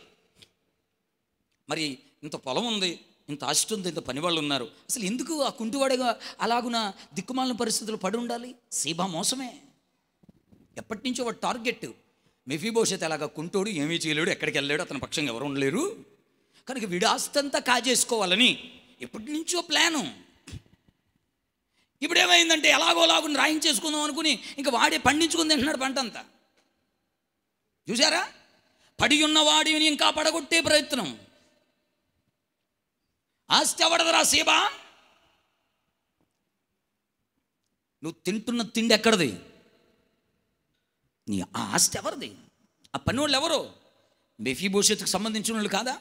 మరి ఇంత పొలం ఉంది ఇంత ఆస్తి ఉంది ఇంత పనివాళ్ళు ఉన్నారు. అసలు ఎందుకు ఆ కుంటివాడిగా అలాగున దిక్కుమాలిన పరిస్థితులు పడి ఉండాలి? సేబ మోసమే. ఎప్పటి నుంచో వాడు టార్గెట్. మెఫీభవిష్యత్ అలాగా కుంటోడు ఏమీ చేయలేడు ఎక్కడికి వెళ్ళాడు అతని పక్షంగా ఎవరు ఉండలేరు. కనుక వీడి కాజేసుకోవాలని ఎప్పటి నుంచో ప్లాను. ఇప్పుడు ఏమైందంటే ఎలాగో రాయించేసుకుందాం అనుకుని ఇంకా వాడే పండించుకుని తింటున్నాడు పంట అంతా చూసారా పడి ఉన్నవాడిని ఇంకా పడగొట్టే ప్రయత్నం. ఆస్తి ఎవడదరా సీబా? నువ్వు తింటున్న తిండి ఎక్కడది? నీ ఆస్తి ఎవరిది? ఆ పని వాళ్ళు ఎవరు? బెఫీ భవిష్యత్తుకు సంబంధించిన వాళ్ళు కాదా?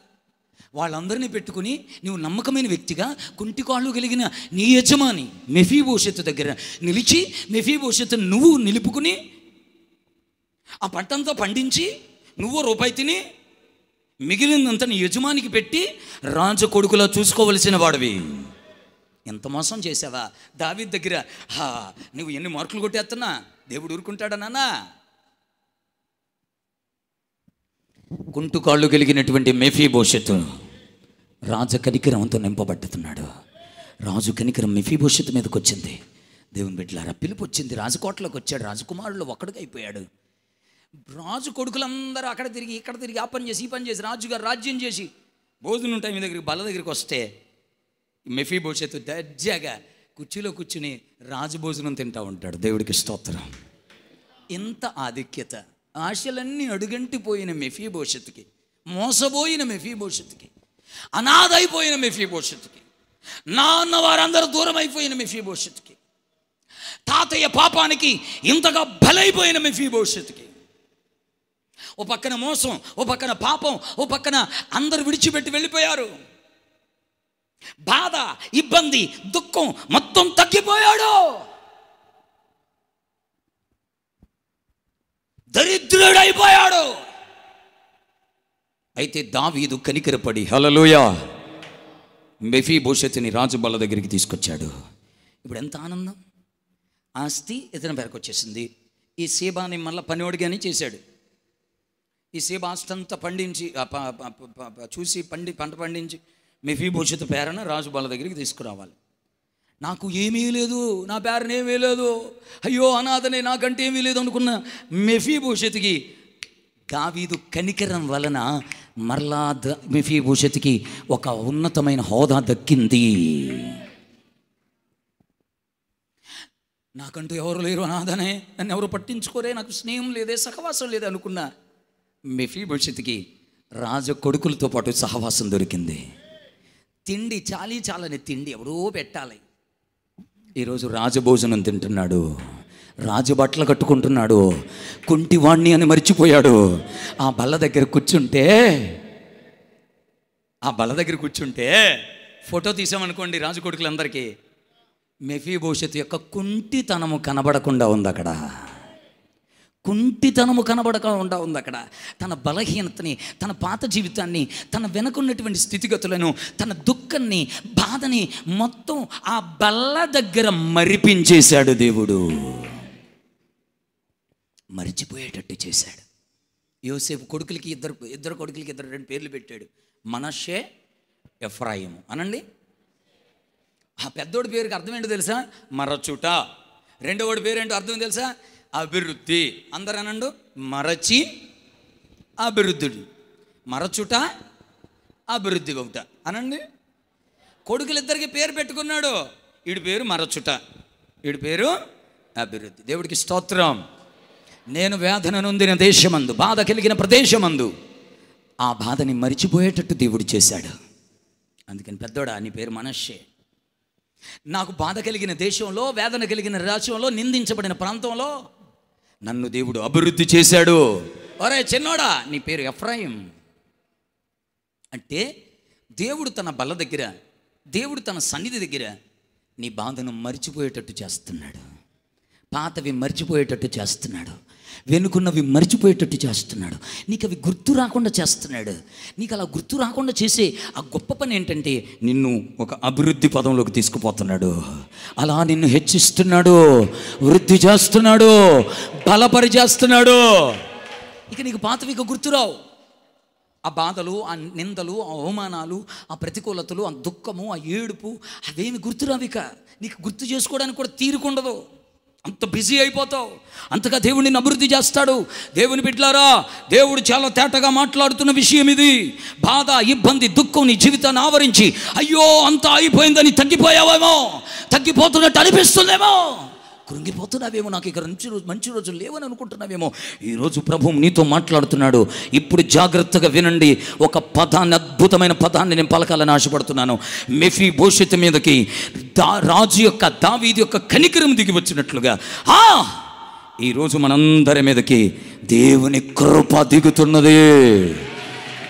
వాళ్ళందరినీ పెట్టుకుని నువ్వు నమ్మకమైన వ్యక్తిగా కుంటి కాళ్ళు కలిగిన నీ యజమాని మెఫీ భవిష్యత్తు దగ్గర నిలిచి మెఫీ భవిష్యత్తు నువ్వు నిలుపుకుని ఆ పంటంతా పండించి నువ్వు రూపాయి తిని మిగిలినంత నీ యజమానికి పెట్టి రాజ కొడుకులా చూసుకోవలసిన వాడివి. ఎంత మోసం చేసావా దావి దగ్గర హా నువ్వు ఎన్ని మార్కులు కొట్టేస్తున్నా దేవుడు ఊరుకుంటాడా నాన్న? కుంటు కాళ్ళు కలిగినటువంటి మెఫీ భవిష్యత్తు రాజ కనికరంతో నింపబడుతున్నాడు. రాజు కనికరం మెఫీ భవిష్యత్తు మీదకి వచ్చింది దేవుని బిడ్డలారా పిలుపు వచ్చింది. రాజకోటలోకి వచ్చాడు. రాజకుమారులు ఒక్కడిగా అయిపోయాడు. రాజు కొడుకులందరూ అక్కడ తిరిగి ఇక్కడ తిరిగి ఆ పని చేసి ఈ పని చేసి రాజుగారు రాజ్యం చేసి భోజనం టైం దగ్గరికి బల్ల దగ్గరికి వస్తే మెఫీ భవిష్యత్తు దర్జాగా కుర్చీలో కూర్చుని రాజు భోజనం తింటా ఉంటాడు. దేవుడికి స్తోత్రం. ఇంత ఆధిక్యత. ఆశలన్నీ అడుగంటిపోయిన మెఫీ భవిష్యత్తుకి మోసపోయిన మెఫీ భవిష్యత్తుకి అనాథైపోయిన మెఫీ భవిష్యత్తుకి నాన్న వారందరూ దూరం అయిపోయిన మెఫీ భవిష్యత్తుకి తాతయ్య పాపానికి ఇంతగా బలైపోయిన మెఫీ భవిష్యత్తుకి ఓ పక్కన మోసం ఓ పక్కన పాపం ఓ పక్కన అందరు విడిచిపెట్టి వెళ్ళిపోయారు. బాధ ఇబ్బంది దుఃఖం మొత్తం తగ్గిపోయాడు. దరిద్రుడైపోయాడు. అయితే దావీదు కనికరపడి హలలోయ మెఫీ భవిష్యత్తుని రాజు బల్ల దగ్గరికి తీసుకొచ్చాడు. ఇప్పుడు ఎంత ఆనందం? ఆస్తి ఇతని పేరకు వచ్చేసింది? ఈ సీబాని మళ్ళీ పనివాడిగానే చేశాడు. ఈ సీబ పండించి చూసి పండి పంట పండించి మెఫీ పేరన రాజు బాల దగ్గరికి తీసుకురావాలి. నాకు ఏమీ లేదు నా పేరనేమీ ఏమీ లేదు అయ్యో అనాథనే నాకంటే ఏమీ లేదు అనుకున్న మెఫీ భవిష్యత్తుకి దావీదు కనికరం వలన మరలా ద మెఫీ ఒక ఉన్నతమైన హోదా దక్కింది. నాకంటూ ఎవరు లేరు అనాథనే నన్ను ఎవరు పట్టించుకోరే నాకు స్నేహం లేదే సహవాసం లేదే అనుకున్నా. మెఫీభవిష్యత్తుకి రాజ కొడుకులతో పాటు సహవాసం దొరికింది. తిండి చాలీ చాలని తిండి ఎవడో పెట్టాలి. ఈరోజు రాజభోజనం తింటున్నాడు. రాజు బట్టలు కట్టుకుంటున్నాడు. కుంటివాణ్ణి అని మర్చిపోయాడు. ఆ బల్ల దగ్గర కూర్చుంటే ఆ బల్ల దగ్గర కూర్చుంటే ఫోటో తీసామనుకోండి రాజు కొడుకులందరికీ. మెఫీ భవిష్యత్తు యొక్క కుంటితనము కనబడకుండా ఉంది అక్కడ. కుంటితనము కనబడకుండా ఉంది అక్కడ తన బలహీనతని తన పాత జీవితాన్ని తన వెనకున్నటువంటి స్థితిగతులను తన దుఃఖాన్ని బాధని మొత్తం ఆ బల్ల దగ్గర మరిపించేశాడు దేవుడు. మరిచిపోయేటట్టు చేశాడు. యోసేపు కొడుకులకి ఇద్దరు ఇద్దరు కొడుకులకి ఇద్దరు రెండు పేర్లు పెట్టాడు. మనషే ఎఫ్రాయిము. అనండి? ఆ పెద్దోడి పేరుకి అర్థం ఏంటో తెలుసా? మరచుట. రెండోడి పేరు ఏంటో అర్థం తెలుసా? అభివృద్ధి. అందరు అనండు మరచి అభివృద్ధుడు. మరచుట అభివృద్ధి ఒకట అనండి? కొడుకులిద్దరికి పేరు పెట్టుకున్నాడు. వీడి పేరు మరచుట. వీడి పేరు అభివృద్ధి. దేవుడికి స్తోత్రం. నేను వేదన నొందిన దేశమందు బాధ కలిగిన ప్రదేశమందు ఆ బాధని మరిచిపోయేటట్టు దేవుడు చేశాడు. అందుకని పెద్దోడా నీ పేరు మనషే నాకు బాధ కలిగిన దేశంలో వేదన కలిగిన రాజ్యంలో నిందించబడిన ప్రాంతంలో నన్ను దేవుడు అభివృద్ధి చేశాడు. ఒరే చిన్నోడా నీ పేరు ఎఫ్రాయిం. అంటే దేవుడు తన బల్ల దగ్గర దేవుడు తన సన్నిధి దగ్గర నీ బాధను మర్చిపోయేటట్టు చేస్తున్నాడు. పాతవి మర్చిపోయేటట్టు చేస్తున్నాడు. వెనుకున్నవి మర్చిపోయేటట్టు చేస్తున్నాడు. నీకు అవి గుర్తు రాకుండా చేస్తున్నాడు. నీకు అలా గుర్తు రాకుండా చేసే ఆ గొప్ప పని ఏంటంటే నిన్ను ఒక అభివృద్ధి పదంలోకి తీసుకుపోతున్నాడు. అలా నిన్ను హెచ్చిస్తున్నాడు వృద్ధి చేస్తున్నాడు బలపరిచేస్తున్నాడు. ఇక నీకు పాతవి ఇక గుర్తురావు ఆ బాధలు ఆ నిందలు ఆ అవమానాలు ఆ ప్రతికూలతలు ఆ దుఃఖము ఆ ఏడుపు అవేమి గుర్తురావిక నీకు గుర్తు చేసుకోవడానికి కూడా తీరుకుండదు. అంత బిజీ అయిపోతావు. అంతగా దేవుడిని అభివృద్ధి చేస్తాడు. దేవుని బిడ్లారా దేవుడు చాలా తేటగా మాట్లాడుతున్న విషయం ఇది. బాధ ఇబ్బంది దుఃఖం నీ జీవితాన్ని ఆవరించి అయ్యో అంత అయిపోయిందని తగ్గిపోయావేమో తగ్గిపోతున్నట్టు అనిపిస్తుందేమో. కృంగిపోతున్నావేమో నాకు ఇక్కడ మంచి రోజు మంచి రోజులు లేవని అనుకుంటున్నావేమో. ఈరోజు ప్రభు నీతో మాట్లాడుతున్నాడు. ఇప్పుడు జాగ్రత్తగా వినండి. ఒక పదాన్ని అద్భుతమైన పదాన్ని నేను పలకాలని ఆశపడుతున్నాను. మెఫీ భవిష్యత్తు మీదకి దా రాజు యొక్క దావీది యొక్క కనికరం దిగి వచ్చినట్లుగా. ఆ! ఈరోజు మనందరి మీదకి దేవుని కృప దిగుతున్నది.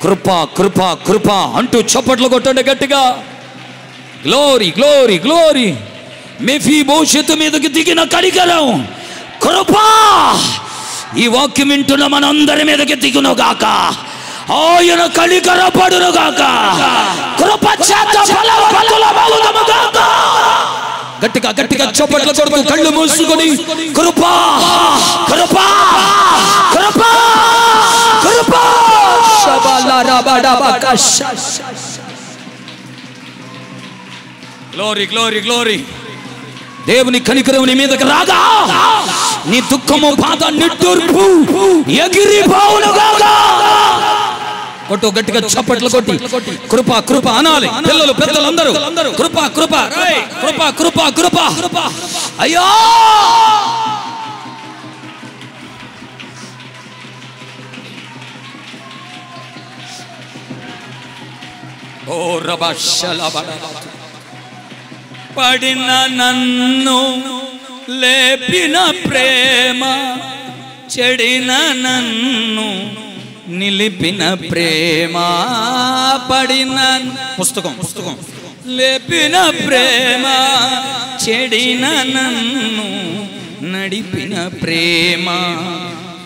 కృప కృప కృప అంటూ చప్పట్లు కొట్టండి గట్టిగా. గ్లోరీ గ్లోరీ గ్లోరీ మెఫీ భవిష్యత్తు మీదకి దిగిన కనికరం కృపా! ఈ వాక్యం వింటున్న మనందరి మీదకి దిగును గాక. ఆయన కనికర పడును గాక. కృప చేత బలవంతులమగుదము గాక గట్టిగా గట్టిగా చప్పట్లు కొడుతూ కళ్ళు మూసుకొని కృపా! కృపా! కృపా! కృపా! శబలరబడబకష గ్లోరీ గ్లోరీ గ్లోరీ దేవుని కనికరం నీ మీదకి రాగా నీ దుఃఖము బాధ నిట్టూర్పు ఎగిరి కొట్టు గట్టిగా చప్పట్లు కొట్టి. కృప కృప అనాలి. పిల్లలు పెద్దలందరూ. కృప కృప. కృప కృప కృప కృప. అయ్యో! ఓ రబశలబడ పడిన నన్ను లేపిన ప్రేమ చెడిన నన్ను నిలిపిన ప్రేమ పడిన పుస్తకం పుస్తకం. లేపిన ప్రేమ చెడిన నన్ను నడిపిన ప్రేమ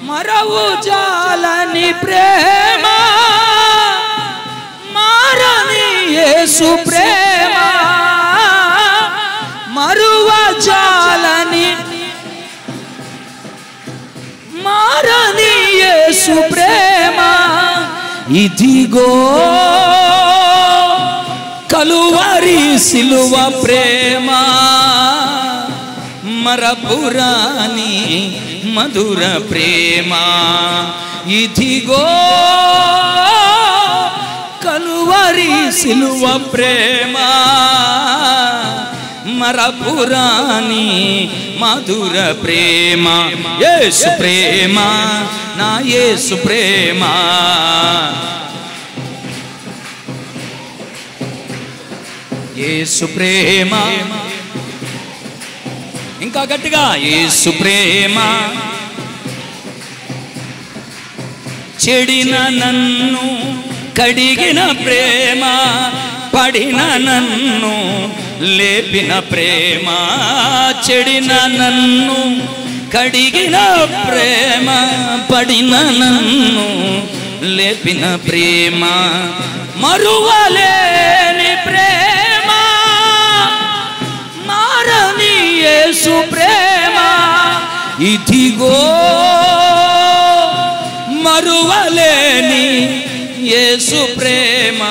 మరవు జాలని ప్రేమ మారని యేసు ప్రేమ. మరువ జాలని మారని యేసు ప్రేమ. ఇదిగో కలువరి సిలువ ప్రేమ. మరపురాని మధుర ప్రేమ. ఇదిగో కలువరి సిలువ ప్రేమ. మరపురాని మధుర ప్రేమ యేసు ప్రేమ నా యేసు ప్రేమ. యేసు ప్రేమ. ఇంకా గట్టిగా యేసు ప్రేమ. చెడిన నన్ను కడిగిన ప్రేమ పడిన నన్ను లేపిన ప్రేమ చెడిన నన్ను కడిగిన ప్రేమ పడిన నన్ను లేపిన ప్రేమ మరువలేని ప్రేమ మారని యేసు ప్రేమ. ఇదిగో మరువలేని యేసు ప్రేమ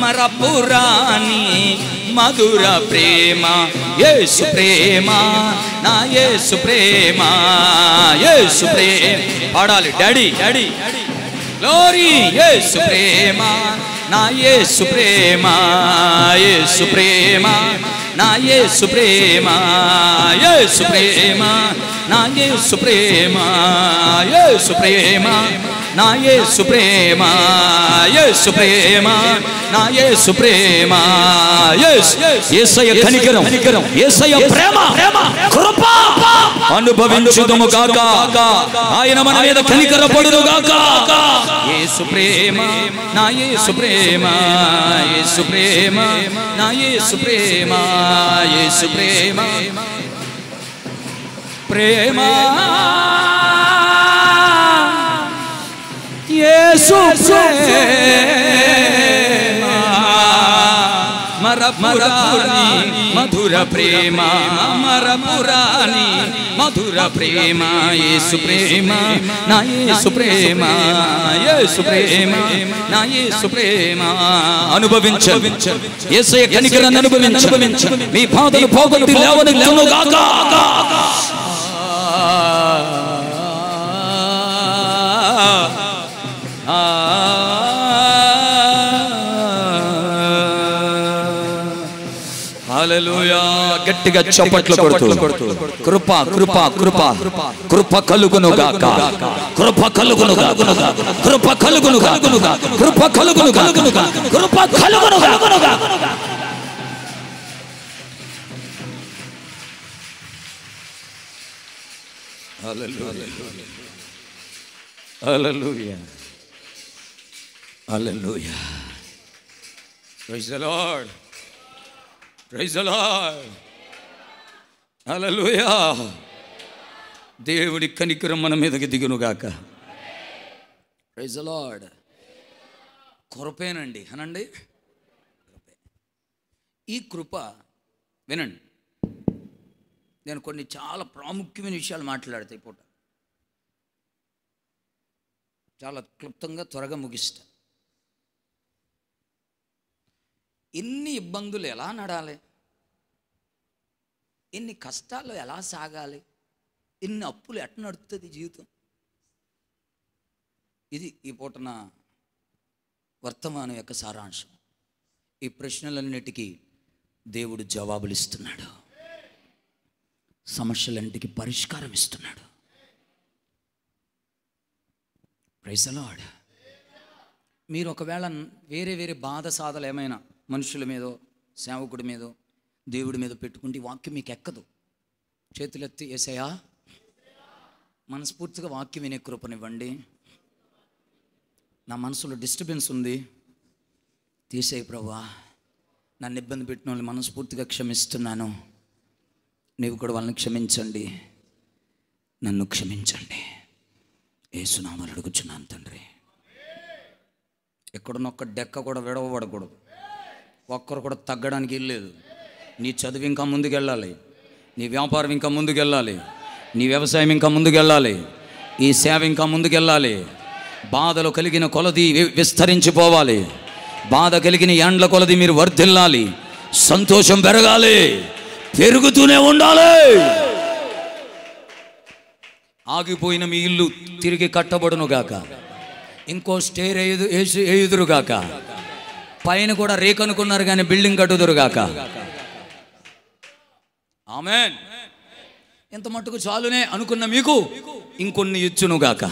మరపురాని మధుర ప్రేమ యేసు ప్రేమ నా యేసు ప్రేమ యేసు ప్రేమ. పాడాలి డాడీ డాడీ. గ్లోరీ యేసు ప్రేమ నా యేసు ప్రేమ యేసు ప్రేమ నా యేసు ప్రేమ యేసు ప్రేమ నా యేసు ప్రేమ యేసు ప్రేమ. నా యేసు ప్రేమ యేసు ప్రేమ నా యేసు ప్రేమ యేసు యేసయ్య కనికరం యేసయ్య ప్రేమ కృప అనుభవించుదుము గాక. ఆయన మన మీద కనికర పడును గాక. యేసు ప్రేమ నా యేసు ప్రేమ యేసు ప్రేమ నా యేసు ప్రేమ యేసు ప్రేమ. ప్రేమ. యేసు ప్రేమ మధుర ప్రేమ మరపురాని మధుర ప్రేమ యేసు ప్రేమ నా యేసు ప్రేమ యేసు ప్రేమ నా యేసు ప్రేమ. అనుభవించ యేసయ్య కనికరాన్ని అనుభవించ మీ బాధలు పోగొట్టి లేవనెత్తును గాక. గట్టిగా చప్పట్లు కొడుతూ కృప కృప కృప కృప కలుగును గాక కృప కలుగును గాక కృప కలుగును గాక కృప కలుగును గాక కృప కలుగును గాక hallelujah hallelujah praise the lord praise the దేవుడి కనికరం మన మీదకి దిగును గాక. ప్రైజ్ ద కృపేనండి. అనండి. ఈ కృప వినండి. నేను కొన్ని చాలా ప్రాముఖ్యమైన విషయాలు మాట్లాడతాయి పూట. చాలా క్లుప్తంగా త్వరగా ముగిస్తా. ఎన్ని ఇబ్బందులు ఎలా నడాలి? ఎన్ని కష్టాలు ఎలా సాగాలి? ఎన్ని అప్పులు ఎట్ట నడుస్తుంది జీవితం? ఇది ఈ పూటన వర్తమానం యొక్క సారాంశం. ఈ ప్రశ్నలన్నిటికీ దేవుడు జవాబులు ఇస్తున్నాడు సమస్యలన్నిటికీ పరిష్కారం ఇస్తున్నాడు. ప్రైసలాడ్ మీరు ఒకవేళ వేరే వేరే బాధ సాధలు ఏమైనా మనుషుల మీదో సేవకుడి మీదో దేవుడి మీద పెట్టుకుంటే వాక్యం మీకు ఎక్కదు. చేతులెత్తి ఏసయా మనస్ఫూర్తిగా వాక్యం వినే కృపనివ్వండి. నా మనసులో డిస్టర్బెన్స్ ఉంది. తీసేయి ప్రభా నన్ను ఇబ్బంది పెట్టిన వాళ్ళని మనస్ఫూర్తిగా క్షమిస్తున్నాను. నీవు కూడా వాళ్ళని క్షమించండి. నన్ను క్షమించండి. ఏసునామాలు అడుగుచున్నాను తండ్రి. ఎక్కడున్న ఒక్క డెక్క కూడా విడవబడకూడదు. ఒక్కరు కూడా తగ్గడానికి వెళ్ళలేదు నీ చదువు ఇంకా ముందుకెళ్ళాలి. నీ వ్యాపారం ఇంకా ముందుకెళ్ళాలి. నీ వ్యవసాయం ఇంకా ముందుకెళ్ళాలి. ఈ సేవ ఇంకా ముందుకెళ్ళాలి. బాధలు కలిగిన కొలది విస్తరించిపోవాలి. బాధ కలిగిన ఎండ్ల కొలది మీరు వర్ధిల్లాలి. సంతోషం పెరగాలి. పెరుగుతూనే ఉండాలి. ఆగిపోయిన మీ ఇల్లు తిరిగి కట్టబడునుగాక. ఇంకో స్టేర్ వేయదు వేసి పైన కూడా రేక్ అనుకున్నారు కానీ బిల్డింగ్ కట్టుదురుగాక ఆమె ఆమెన్. ఎంత మట్టుకు చాలునే అనుకున్న మీకు ఇంకొన్ని ఇచ్చునుగాక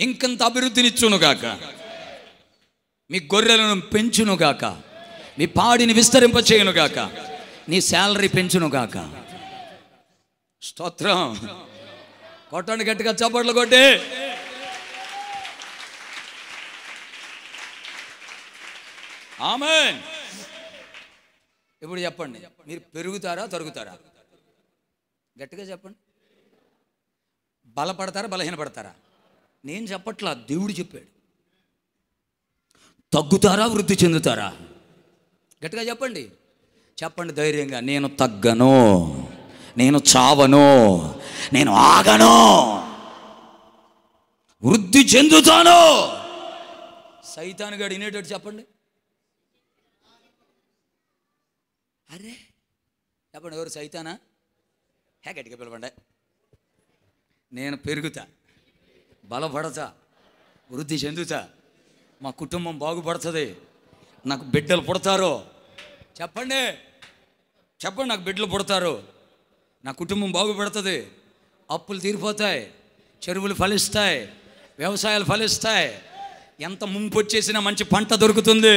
ఇంకంత అభివృద్ధినిచ్చునుగాక మీ గొర్రెలను పెంచునుగాక మీ పాడిని విస్తరింప చేయను నీ శాలరీ పెంచునుగాక స్తోత్రం. కొట్టండి గట్టిగా చప్పట్లు కొట్టే. ఆమెన్. ఇప్పుడు చెప్పండి మీరు పెరుగుతారా తరుగుతారా? గట్టిగా చెప్పండి. బలపడతారా బలహీనపడతారా? నేను చెప్పట్లా దేవుడు చెప్పాడు. తగ్గుతారా వృద్ధి చెందుతారా? గట్టిగా చెప్పండి. చెప్పండి ధైర్యంగా నేను తగ్గను నేను చావను నేను ఆగను. వృద్ధి చెందుతాను. సైతాన్ గడినేటట్టు చెప్పండి. అరే చెప్పండి ఎవరు సైతానా? హే గట్టిగా పిలవండి. నేను పెరుగుతా బలపడతా వృద్ధి చెందుతా మా కుటుంబం బాగుపడుతుంది నాకు బిడ్డలు పుడతారు. చెప్పండి చెప్పండి నాకు బిడ్డలు పుడతారు. నా కుటుంబం బాగుపడుతుంది అప్పులు తీరిపోతాయి చెరువులు ఫలిస్తాయి వ్యవసాయాలు ఫలిస్తాయి. ఎంత ముంపు వచ్చేసినా మంచి పంట దొరుకుతుంది.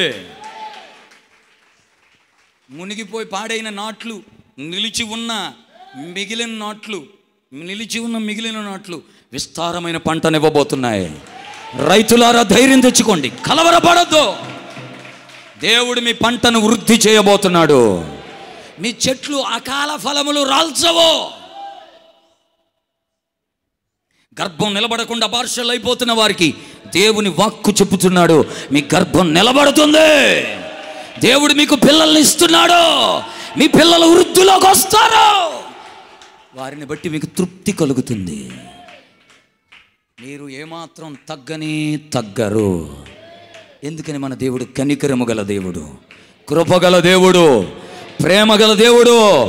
మునిగిపోయి పాడైన నాట్లు నిలిచి ఉన్న మిగిలిన నాట్లు నిలిచి ఉన్న మిగిలిన నాట్లు విస్తారమైన పంటనివ్వబోతున్నాయి. రైతులారా ధైర్యం తెచ్చుకోండి. కలవరపడద్దు. దేవుడు మీ పంటను వృద్ధి చేయబోతున్నాడు. మీ చెట్లు అకాల ఫలములు రాల్చవో. గర్భం నిలబడకుండా పార్షల్ అయిపోతున్న వారికి దేవుని వాక్కు చెప్పుతున్నాడు. మీ గర్భం నిలబడుతుంది. దేవుడు మీకు పిల్లల్ని ఇస్తున్నాడు. మీ పిల్లలు వృద్ధిలోకి వస్తారు. వారిని బట్టి మీకు తృప్తి కలుగుతుంది. మీరు ఏమాత్రం తగ్గని తగ్గరు. ఎందుకని మన దేవుడు కనికరము గల దేవుడు? కృపగల దేవుడు ప్రేమ గల దేవుడు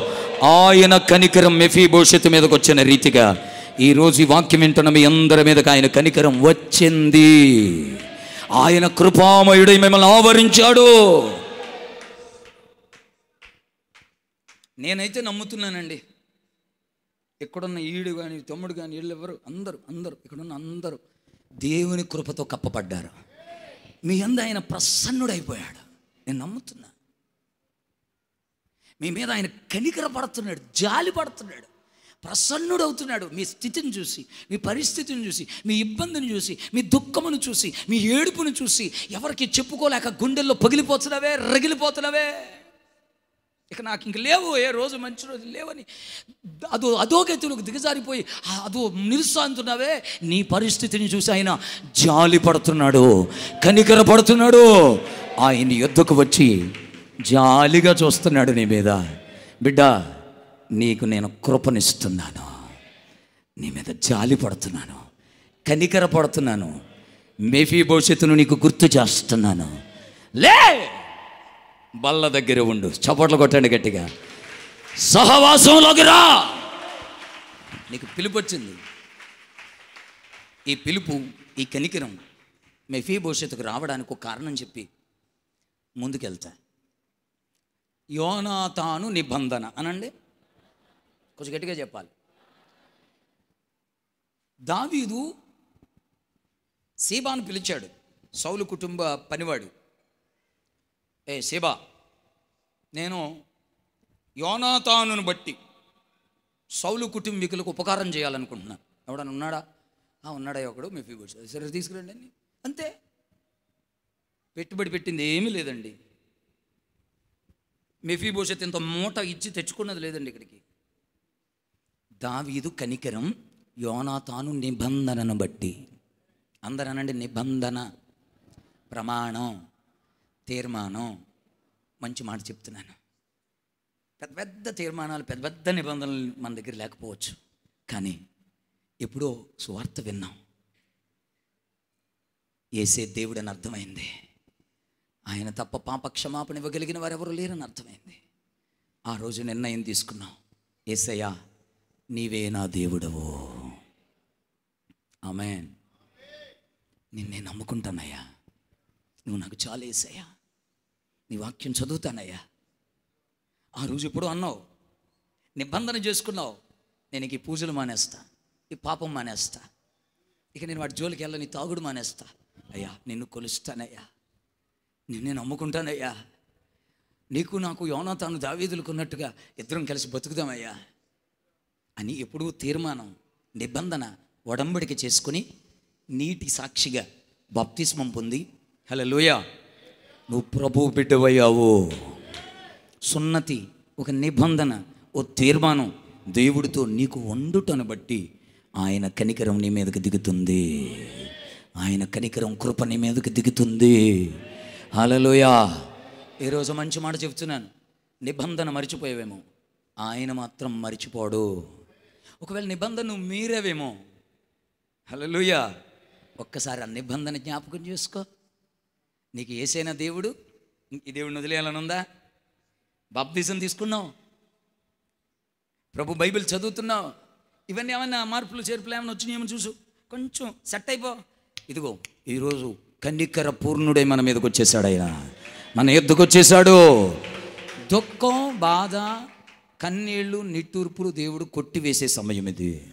ఆయన కనికరం మెఫీ భవిష్యత్తు మీదకి వచ్చిన రీతిగా ఈరోజు ఈ వాక్యం వింటున్న మీ అందరి మీదకి ఆయన కనికరం వచ్చింది. ఆయన కృపామయుడై మిమ్మల్ని ఆవరించాడు. నేనైతే నమ్ముతున్నానండి. ఇక్కడున్న ఈడు కానీ తమ్ముడు కానీ వీళ్ళు ఎవరు అందరూ అందరూ ఇక్కడున్న అందరూ దేవుని కృపతో కప్పబడ్డారు. మీ అంద ఆయన ప్రసన్నుడైపోయాడు. నేను నమ్ముతున్నా. మీ మీద ఆయన కనికర పడుతున్నాడు జాలి పడుతున్నాడు ప్రసన్నుడవుతున్నాడు. మీ స్థితిని చూసి మీ పరిస్థితిని చూసి మీ ఇబ్బందిని చూసి మీ దుఃఖమును చూసి మీ ఏడుపును చూసి ఎవరికి చెప్పుకోలేక గుండెల్లో పగిలిపోతున్నావే రగిలిపోతున్నావే? ఇక నాకు ఇంక లేవు ఏ రోజు మంచి రోజు లేవని. అదో అధోగతిలోకి దిగజారిపోయి అదో నిరుసాంతున్నావే నీ పరిస్థితిని చూసి ఆయన జాలి పడుతున్నాడు కనికర పడుతున్నాడు. ఆయన యుద్ధకు వచ్చి జాలిగా చూస్తున్నాడు నీ మీద. బిడ్డ నీకు నేను కృపనిస్తున్నాను. నీ మీద జాలి పడుతున్నాను కనికర పడుతున్నాను. మేఫీ భవిష్యత్తును నీకు గుర్తు చేస్తున్నాను. లే! బల్ల దగ్గర ఉండు. చప్పట్లు కొట్టండి గట్టిగా. సహవాసంలోకి రా! నీకు పిలుపు వచ్చింది. ఈ పిలుపు ఈ కనికిరం మెఫీ భవిష్యత్తుకు రావడానికి ఒక కారణం చెప్పి ముందుకెళ్తా. యోనాతాను నిబంధన అనండి. కొంచెం గట్టిగా చెప్పాలి. దావీదు సీబాను పిలిచాడు. సౌలు కుటుంబ పనివాడు. ఏ శివ నేను యోనాతానును బట్టి సౌలు కుటుంబీకులకు ఉపకారం చేయాలనుకుంటున్నాను. ఎవడన్నా ఉన్నాడా? ఆ, ఉన్నాడా ఒకడు మీ ఫీ సరే తీసుకురండి అని అంతే. పెట్టుబడి పెట్టింది ఏమీ లేదండి. మెఫీ భవిష్యత్ ఇంత మూట ఇచ్చి తెచ్చుకున్నది లేదండి ఇక్కడికి. దావీదు కనికరం యోనాతాను నిబంధనను బట్టి. అందరనండి నిబంధన ప్రమాణం. తీర్మానం. మంచి మాట చెప్తున్నాను. పెద్ద పెద్ద తీర్మానాలు పెద్ద పెద్ద నిబంధనలు మన దగ్గర లేకపోవచ్చు. కానీ ఎప్పుడో సువార్త విన్నాం. ఏసే దేవుడని అర్థమైంది. ఆయన తప్ప పాప క్షమాపణ ఇవ్వగలిగిన వారెవరు లేరని అర్థమైంది. ఆ రోజు నిర్ణయం తీసుకున్నాం. ఏసయ్యా నీవే నా దేవుడవు. ఆమె నిన్నే నమ్ముకుంటానయ్యా. నువ్వు నాకు చాలా ఏసయ్యా. నీ వాక్యం చదువుతానయ్యా. ఆ రోజు ఎప్పుడు అన్నావు? నిబంధన చేసుకున్నావు. నేను ఈ పూజలు మానేస్తా. ఈ పాపం మానేస్తా. ఇక నేను వాటి జోలికి వెళ్ళని తాగుడు మానేస్తా. అయ్యా నిన్ను కొలుస్తానయ్యా. నిన్నే నమ్ముకుంటానయ్యా. నీకు నాకు యోనాతాను దావీదులుకున్నట్టుగా ఇద్దరం కలిసి బతుకుదామయ్యా. అని ఎప్పుడూ తీర్మానం నిబంధన ఒడంబడిక చేసుకుని నీటి సాక్షిగా బాప్తిస్మం పొంది హలో నువ్వు ప్రభు బిడ్డవయ్యావు. సున్నతి ఒక నిబంధన ఓ తీర్మానం దేవుడితో నీకు వండుటను బట్టి ఆయన కనికరం నీ మీదకి దిగుతుంది. ఆయన కనికరం కృప నీ మీదకి దిగుతుంది. హలలోయా ఈరోజు మంచి మాట చెప్తున్నాను. నిబంధన మర్చిపోయావేమో. ఆయన మాత్రం మర్చిపోడు. ఒకవేళ నిబంధన నువ్వు మీరేవేమో. హలలుయా ఒక్కసారి ఆ నిబంధన జ్ఞాపకం చేసుకో. నీకు ఏసైనా దేవుడు? ఈ దేవుడిని వదిలేయాలని ఉందా బాప్తిజం తీసుకున్నావు. ప్రభు బైబిల్ చదువుతున్నావు. ఇవన్నీ ఏమైనా మార్పులు చేర్పులు ఏమైనా వచ్చినాయేమో చూసు. కొంచెం సెట్ అయిపో. ఇదిగో ఈరోజు కన్నికర పూర్ణుడే మన మీదకి వచ్చేసాడు ఆయన. మన ఎద్దుకు వచ్చేసాడు. దుఃఖం బాధ కన్నీళ్ళు నిట్టూర్పులు దేవుడు కొట్టివేసే సమయం ఇది.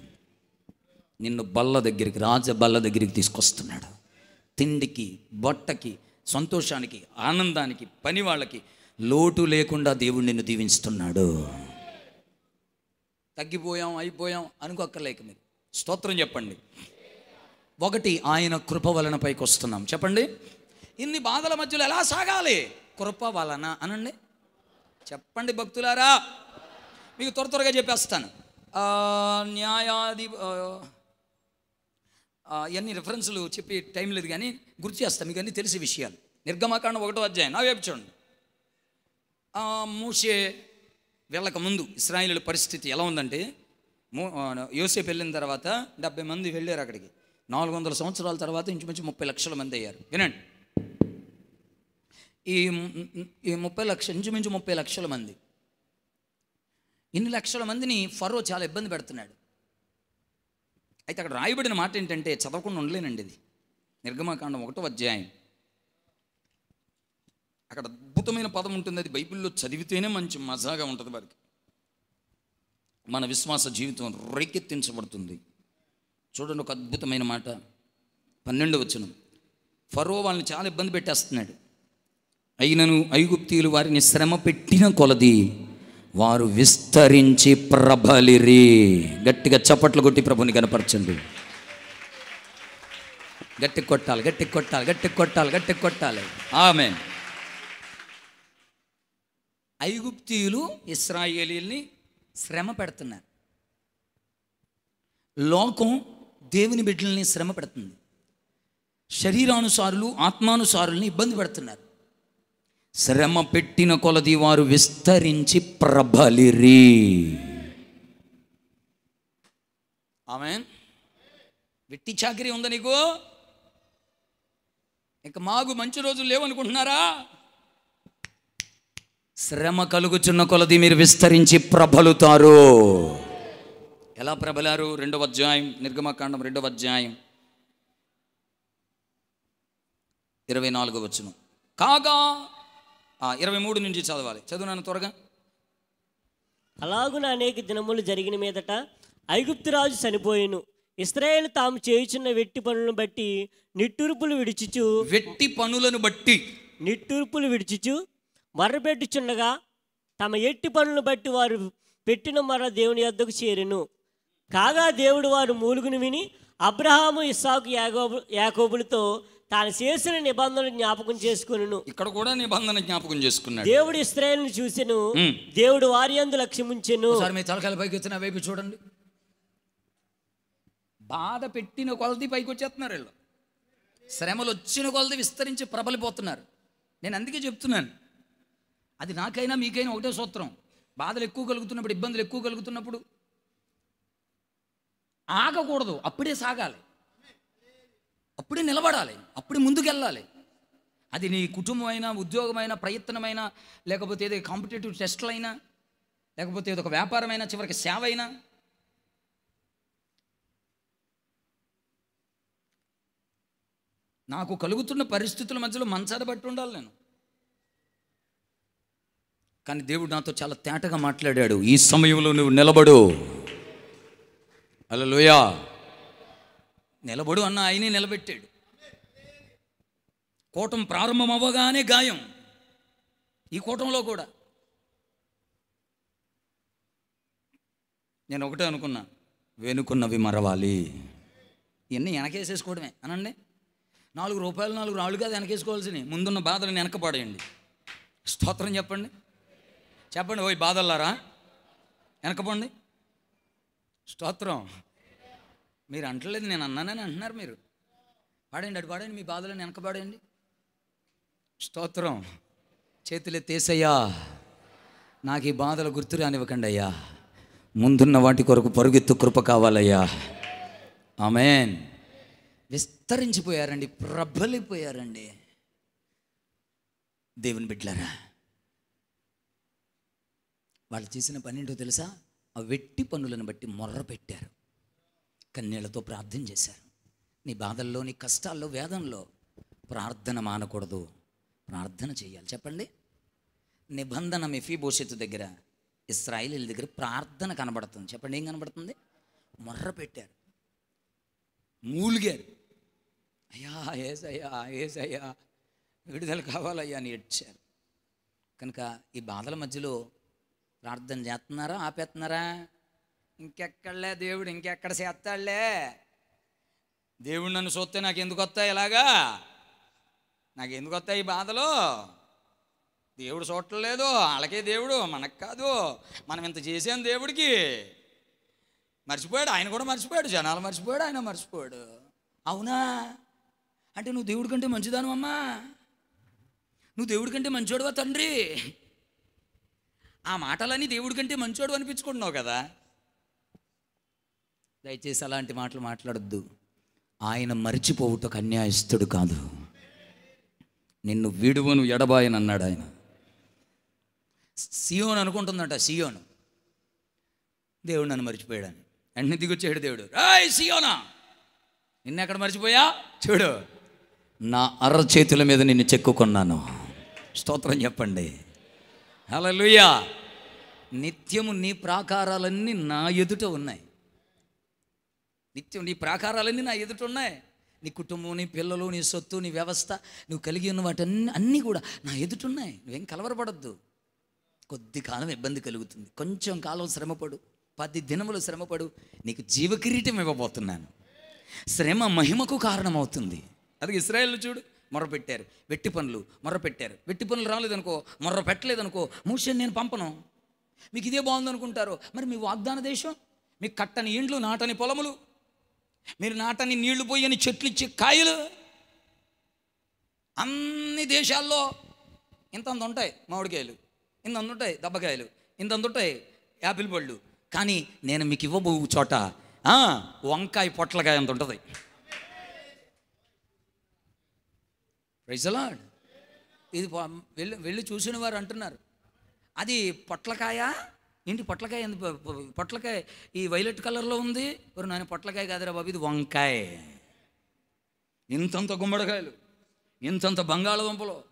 నిన్ను బల్ల దగ్గరికి రాజ బల్ల దగ్గరికి తీసుకొస్తున్నాడు. తిండికి బొట్టకి సంతోషానికి ఆనందానికి పని వాళ్ళకి లోటు లేకుండా దేవుడు నిన్ను దీవిస్తున్నాడు తగ్గిపోయాం అయిపోయాం అనుకోక్కర్లేక మీరు. స్తోత్రం చెప్పండి. ఒకటి ఆయన కృప వలన పైకి వస్తున్నాం. చెప్పండి. ఇన్ని బాధల మధ్యలో ఎలా సాగాలి? కృప వలన అనండి. చెప్పండి భక్తులారా. మీకు త్వర త్వరగా చెప్పేస్తాను. న్యాయాధి ఇవన్నీ రిఫరెన్స్లు చెప్పి టైం లేదు కానీ గుర్తు చేస్తాను మీకు అన్నీ తెలిసే విషయాలు. నిర్గమాకాండం ఒకటో అధ్యాయం. నా వైపు చూడండి. మూసే వెళ్ళక ముందు ఇస్రాయిల్ పరిస్థితి ఎలా ఉందంటే యోసేపు వెళ్ళిన తర్వాత డెబ్బై మంది వెళ్ళారు అక్కడికి. నాలుగు వందల సంవత్సరాల తర్వాత ఇంచుమించు ముప్పై లక్షల మంది అయ్యారు. వినండి. ఈ ఈ ముప్పై లక్ష ఇంచుమించు ముప్పై లక్షల మంది. ఇన్ని లక్షల మందిని ఫరో చాలా ఇబ్బంది పెడుతున్నాడు. అయితే అక్కడ రాయబడిన మాట ఏంటంటే చదవకుండా ఉండలేనండి ఇది. నిర్గమాకాండం ఒకటో అధ్యాయం. అక్కడ అద్భుతమైన పదం ఉంటుంది. అది బైబిల్లో చదివితేనే మంచి మజాగా ఉంటుంది వారికి. మన విశ్వాస జీవితం రేకెత్తించబడుతుంది. చూడండి ఒక అద్భుతమైన మాట. పన్నెండు వచ్చిన ఫరో వాళ్ళని చాలా ఇబ్బంది పెట్టేస్తున్నాడు. అయినను ఐగుప్తీయులు వారిని శ్రమ పెట్టిన కొలది. వారు విస్తరించి ప్రబలిరి గట్టిగా చప్పట్లు కొట్టి ప్రభుని కనపరచండి. గట్టి కొట్టాలి గట్టి కొట్టాలి గట్టి కొట్టాలి గట్టి కొట్టాలి. ఆమె ఐగుప్తీయులు ఇస్రాయేలీల్ని శ్రమ పెడుతున్నారు. లోకం దేవుని బిడ్డల్ని శ్రమ పెడుతుంది. శరీరానుసారులు ఆత్మానుసారుల్ని ఇబ్బంది పెడుతున్నారు. శ్రమ పెట్టిన కొలది వారు విస్తరించి ప్రబలిరి ఆమె వెట్టి చాకరీ ఉందా నీకు? ఇక మాకు మంచి రోజులు లేవనుకుంటున్నారా? శ్రమ కలుగుచున్న కొలది మీరు విస్తరించి ప్రబలుతారు ఎలా ప్రబలారు రెండవ అధ్యాయం నిర్గమకాండం రెండవ అధ్యాయం. ఇరవై నాలుగు వచ్చును కాగా ఇరవై మూడు నుంచి చదవాలి. చదువునాను త్వరగా. అలాగున అనేక దినములు జరిగిన మీదట ఐగుప్తు రాజు చనిపోయెను. ఇస్రాయేల్ తాము చేయుచున్న వెట్టి పనులను బట్టి నిట్టూర్పులు విడిచుచు వెట్టి పనులను బట్టి. నిట్టూర్పులు విడిచుచు మర్రపెట్టుచుండగా తమ ఎట్టి పనులను బట్టి వారు పెట్టిన మర దేవుని యొద్దకు చేరెను. కాగా దేవుడు వారు మూలుగును విని అబ్రహాము ఇస్సాకు యాగోబు యాకోబులతో తాను చేసిన నిబంధనలు జ్ఞాపకం చేసుకును ఇక్కడ కూడా నిబంధన జ్ఞాపకం చేసుకున్నాడు. దేవుడు ఇస్రాయేల్ని చూసెను. దేవుడు వారి యందు లక్ష్యముంచెను. ఒకసారి మీ తలకాయల పైకి వచ్చిన వైపు చూడండి. బాధ పెట్టిన కొలది పైకి వచ్చేస్తున్నారు వీళ్ళు. శ్రమలు వచ్చిన కొలది విస్తరించి ప్రబలిపోతున్నారు. నేను అందుకే చెప్తున్నాను. అది నాకైనా మీకైనా ఒకటే సూత్రం. బాధలు ఎక్కువ కలుగుతున్నప్పుడు ఇబ్బందులు ఎక్కువ కలుగుతున్నప్పుడు ఆగకూడదు. అప్పుడే సాగాలి. అప్పుడే నిలబడాలి అప్పుడే ముందుకెళ్ళాలి. అది నీ కుటుంబమైనా ఉద్యోగమైనా ప్రయత్నమైనా లేకపోతే ఏదో కాంపిటేటివ్ టెస్టులైనా లేకపోతే ఏదో ఒక వ్యాపారమైనా చివరికి సేవ అయినా నాకు కలుగుతున్న పరిస్థితుల మధ్యలో మంచాన్ని బట్టి ఉండాలి నేను. కానీ దేవుడు నాతో చాలా తేటగా మాట్లాడాడు ఈ సమయంలో నువ్వు నిలబడు. అలలోయా నిలబడు అన్న ఆయనే నిలబెట్టాడు. కూటం ప్రారంభం అవ్వగానే గాయం. ఈ కూటంలో కూడా. నేను ఒకటే అనుకున్నా వెనుకున్నవి మరవాలి. ఇవన్నీ వెనకేసేసుకోవడమే. అనండి? నాలుగు రూపాయలు నాలుగు రాళ్ళు కాదు వెనకేసుకోవాల్సినవి. ముందున్న బాధలను వెనకపడేయండి స్తోత్రం చెప్పండి. చెప్పండి ఓయ్ బాధల్లారా? వెనకపోండి. స్తోత్రం. మీరు అంటలేదు నేను అన్నానని అంటున్నారు మీరు. పాడండి అటు పాడండి మీ బాధలను వెనక పాడండి స్తోత్రం. చేతులు ఎత్తేసయ్యా నాకు ఈ బాధలు గుర్తు రానివ్వకండి అయ్యా. ముందున్న వాటి కొరకు పరుగెత్తు కృప కావాలయ్యా. ఆమెన్. విస్తరించిపోయారండి ప్రబలిపోయారండి. దేవుని బిడ్డలారా వాళ్ళు చేసిన పని ఏంటో తెలుసా? ఆ వెట్టి పనులను బట్టి మొర్ర పెట్టారు కన్నీళ్ళతో ప్రార్థన చేశారు. నీ బాధల్లో నీ కష్టాల్లో వేదంలో ప్రార్థన మానకూడదు. ప్రార్థన చేయాలి. చెప్పండి. నిబంధన మెఫీభూషిత్ దగ్గర ఇస్రాయిలీల దగ్గర ప్రార్థన కనబడుతుంది. చెప్పండి ఏం కనబడుతుంది? మొర్ర పెట్టారు. మూలిగారు. అయ్యా ఏసయ్యా ఏసయ్యా విడుదల కావాలయ్యా అని ఏడ్చారు. కనుక ఈ బాధల మధ్యలో ప్రార్థన చేస్తున్నారా ఆపేస్తున్నారా? ఇంకెక్కడలే దేవుడు ఇంకెక్కడ చేస్తాడులే? దేవుడు నన్ను చూస్తే నాకు ఎందుకు వస్తాయి ఇలాగా? నాకు ఎందుకు వస్తాయి ఈ బాధలు? దేవుడు చూడట్లేదు వాళ్ళకే దేవుడు మనకు కాదు. మనం ఇంత చేసాం దేవుడికి. మర్చిపోయాడు ఆయన కూడా మర్చిపోయాడు జనాలు మర్చిపోయాడు ఆయన మర్చిపోయాడు. అవునా? అంటే నువ్వు దేవుడి కంటే మంచిదాను అమ్మా. నువ్వు దేవుడి కంటే మంచోడువా తండ్రి? ఆ మాటలన్నీ దేవుడి కంటే మంచోడు అనిపించుకుంటున్నావు కదా. దయచేసి అలాంటి మాటలు మాట్లాడొద్దు. ఆయన మరిచిపోవుటకు అన్యాయస్తుడు కాదు. నిన్ను విడువను ఎడబాయని అన్నాడు ఆయన. సియోన్ అనుకుంటుందంట సియోన్. దేవుడు నన్ను మర్చిపోయాడని. వెంటనే దిగొచ్చాడు దేవుడు. రాయ్ సియోనా! నిన్నెక్కడ మర్చిపోయా? చూడు నా అర్ర చేతుల మీద నిన్ను చెక్కుకున్నాను. స్తోత్రం చెప్పండి. హల్లెలూయా! నిత్యము నీ ప్రాకారాలన్నీ నా ఎదుట ఉన్నాయి. నిత్యం నీ ప్రాకారాలన్నీ నా ఎదుట ఉన్నాయి. నీ కుటుంబం నీ పిల్లలు నీ సొత్తు నీ వ్యవస్థ నువ్వు కలిగి ఉన్న వాటన్ని అన్నీ కూడా నా ఎదుట ఉన్నాయి. నువ్వేం కలవరపడద్దు. కొద్ది కాలం ఇబ్బంది కలుగుతుంది. కొంచెం కాలం శ్రమపడు. పది దినములు శ్రమపడు. నీకు జీవకిరీటం ఇవ్వబోతున్నాను. శ్రమ మహిమకు కారణమవుతుంది. అది ఇస్రాయేల్ చూడు. మొర్ర పెట్టారు. వెట్టి పనులు. మొర్ర పెట్టారు. వెట్టి పనులు రాలేదనుకో మొర్ర పెట్టలేదనుకో మూషన్ నేను పంపను. మీకు ఇదే బాగుందనుకుంటారు. మరి మీ వాగ్దాన దేశం? మీకు కట్టని ఇండ్లు నాటని పొలములు? మీరు నాటని నీళ్ళు పోయని చెట్లు ఇచ్చే కాయలు అన్ని దేశాల్లో ఇంతంత ఉంటాయి మామిడికాయలు ఇంతంత ఉంటాయి దబ్బకాయలు ఇంతంత ఉంటాయి యాపిల్ పళ్ళు. కానీ నేను మీకు ఇవ్వబో చోట వంకాయ పొట్లకాయ అంత ఉంటుంది. రైజలాడ్ ఇది వెళ్ళి వెళ్ళి చూసిన వారు అంటున్నారు. అది పొట్లకాయ? ఏంటి పొట్లకాయ ఎందుకు పొట్లకాయ ఈ వైలెట్ కలర్లో ఉంది? మరి నాయన పొట్లకాయ కాదురా బాబు ఇది వంకాయ. ఇంతంత గుమ్మడికాయలు ఇంతంత బంగాళదుంపలు.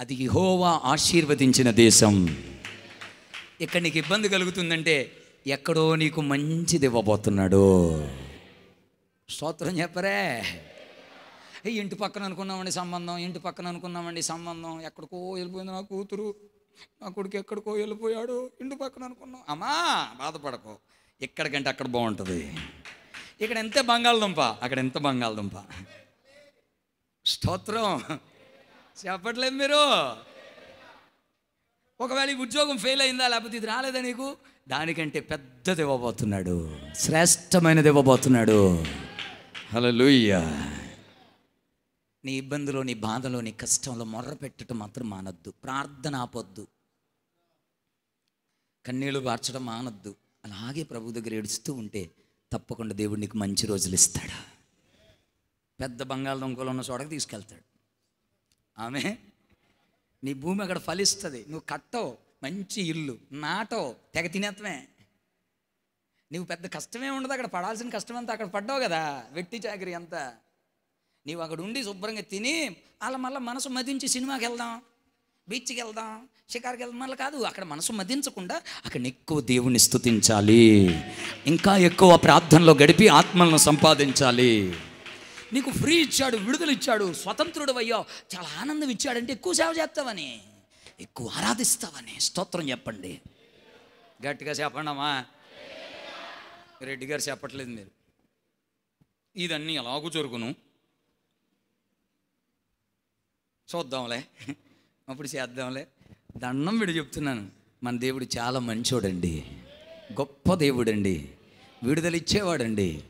అది ఇహోవా ఆశీర్వదించిన దేశం. ఇక్కడ నీకు ఇబ్బంది కలుగుతుందంటే ఎక్కడో నీకు మంచిది ఇవ్వబోతున్నాడు. స్తోత్రం చెప్పరే. ఏ ఇంటి పక్కన అనుకున్నామండి సంబంధం ఇంటి పక్కన అనుకున్నామండి సంబంధం. ఎక్కడికో వెళ్ళిపోయింది నా కూతురు. నా కొడుకు ఎక్కడికో వెళ్ళిపోయాడు. ఇంటి పక్కన అనుకున్నాం. అమ్మా బాధపడకు. ఎక్కడికంటే అక్కడ బాగుంటుంది. ఇక్కడ ఎంత బంగాళదుంప? అక్కడ ఎంత బంగాళదుంప? స్తోత్రం. చెప్పట్లేదు మీరు. ఒకవేళ ఈ ఉద్యోగం ఫెయిల్ అయిందా లేకపోతే ఇది రాలేదా నీకు? దానికంటే పెద్దది ఇవ్వబోతున్నాడు శ్రేష్టమైనది ఇవ్వబోతున్నాడు హలో లూయ్యా నీ ఇబ్బందిలో నీ బాధలో నీ కష్టంలో మొర్ర పెట్టడం మాత్రం మానద్దు. ప్రార్థన ఆపొద్దు. కన్నీళ్ళు మార్చడం మానద్దు. అలాగే ప్రభు దగ్గర ఏడుస్తూ ఉంటే తప్పకుండా దేవుడు నీకు మంచి రోజులు ఇస్తాడు? పెద్ద బంగాళదుంకలు ఉన్న చోటకి తీసుకెళ్తాడు. ఆమె నీ భూమి అక్కడ ఫలిస్తుంది. నువ్వు కట్టవు. మంచి ఇల్లు. నాటవు. తెగ తినేత్తమే. నువ్వు పెద్ద కష్టమే ఉండదు. అక్కడ పడాల్సిన కష్టం అంతా అక్కడ పడ్డావు కదా. వెట్టి చాకరీ అంతా. నీవు అక్కడ ఉండి శుభ్రంగా తిని అలా మళ్ళీ మనసు మదించి సినిమాకి వెళ్దాం బీచ్కి వెళ్దాం షికార్కి వెళ్దాం మళ్ళీ కాదు అక్కడ మనసు మదించకుండా అక్కడ ఎక్కువ దేవుణ్ణి స్తుతించాలి. ఇంకా ఎక్కువ ప్రార్థనలో గడిపి ఆత్మలను సంపాదించాలి. నీకు ఫ్రీ ఇచ్చాడు విడుదల ఇచ్చాడు స్వతంత్రుడు అయ్యో చాలా ఆనందం ఇచ్చాడంటే ఎక్కువ సేవ చేస్తావని ఎక్కువ ఆరాధిస్తావని స్తోత్రం చెప్పండి. గట్టిగా చెప్పండమ్మా. రెడ్డి గారు చెప్పట్లేదు మీరు. ఇదన్నీ ఎలాగూ జరుగును. చూద్దాంలే. అప్పుడు చేద్దాంలే. దండం విడి చెప్తున్నాను. మన దేవుడు చాలా మంచోడండి. గొప్ప దేవుడండి. విడుదల ఇచ్చేవాడండి.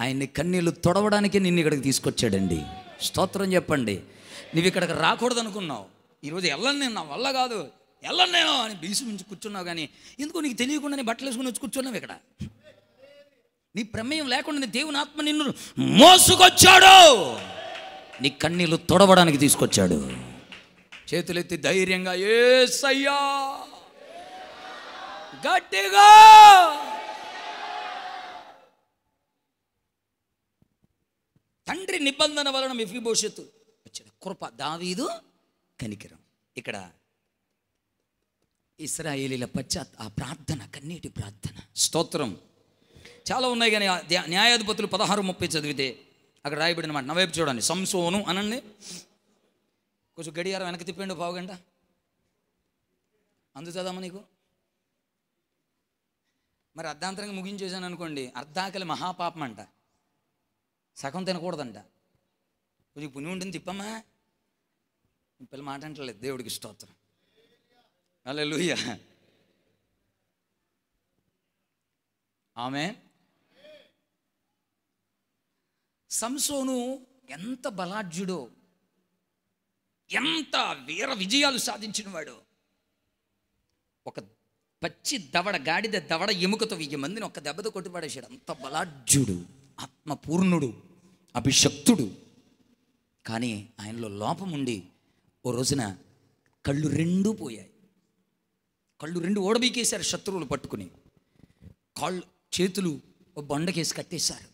ఆయన్ని కన్నీళ్ళు తొడవడానికి నిన్ను ఇక్కడికి తీసుకొచ్చాడండి. స్తోత్రం చెప్పండి. నువ్వు ఇక్కడికి రాకూడదు అనుకున్నావు ఈరోజు వెళ్ళను నేను నా వల్ల కాదు. వెళ్ళను నేను అని బీసు నుంచి కూర్చున్నావు కానీ ఎందుకో నీకు తెలియకుండా నీ బట్టలు వేసుకుని వచ్చి కూర్చున్నావు ఇక్కడ. నీ ప్రమేయం లేకుండా నీ దేవుని ఆత్మ నిన్ను మోసుకొచ్చాడు. నీ కన్నీళ్ళు తొడవడానికి తీసుకొచ్చాడు. చేతులెత్తి ధైర్యంగా ఏసయ్యా గట్టిగా! తండ్రి నిబంధన వలన మెఫిబోషత్తు వచ్చాడు కృప దావీదు కనికరం. ఇక్కడ ఇస్రాయేలీల పశ్చాత్ ఆ ప్రార్థన కన్నీటి ప్రార్థన. స్తోత్రం. చాలా ఉన్నాయి కానీ న్యాయాధిపతులు పదహారు ముప్పై చదివితే అక్కడ రాయబడిన మాట నా వైపు చూడండి. సంసోను అనండి. కొంచెం గడియారం వెనక్కి తిప్పండి పావుగంట అందుతుందమ్మా నీకు? మరి అర్ధాంతరంగా ముగించేశాను అనుకోండి. అర్ధాకలి మహాపాపం అంట. సగం తినకూడదంట. కొంచెం పుణ్యం ఉంటుంది తిప్పమ్మా. పిల్ల మాట అంటలేదు. దేవుడికి స్తోత్రం. అలా లూయ ఆమె సంసోను ఎంత బలాఢ్యుడో ఎంత వీర విజయాలు సాధించినవాడు. ఒక పచ్చి దవడ గాడిద దవడ ఎముకతో వెయ్యి మందిని ఒక దెబ్బతో కొట్టిపడేశాడు. అంత బలాఢ్యుడు ఆత్మపూర్ణుడు అభిషక్తుడు. కానీ ఆయనలో లోపం ఉండి ఓ రోజున కళ్ళు రెండూ పోయాయి. కళ్ళు రెండు ఓడబీకేశారు శత్రువులు పట్టుకుని. కాళ్ళు చేతులు ఓ బండకేసి కట్టేశారు.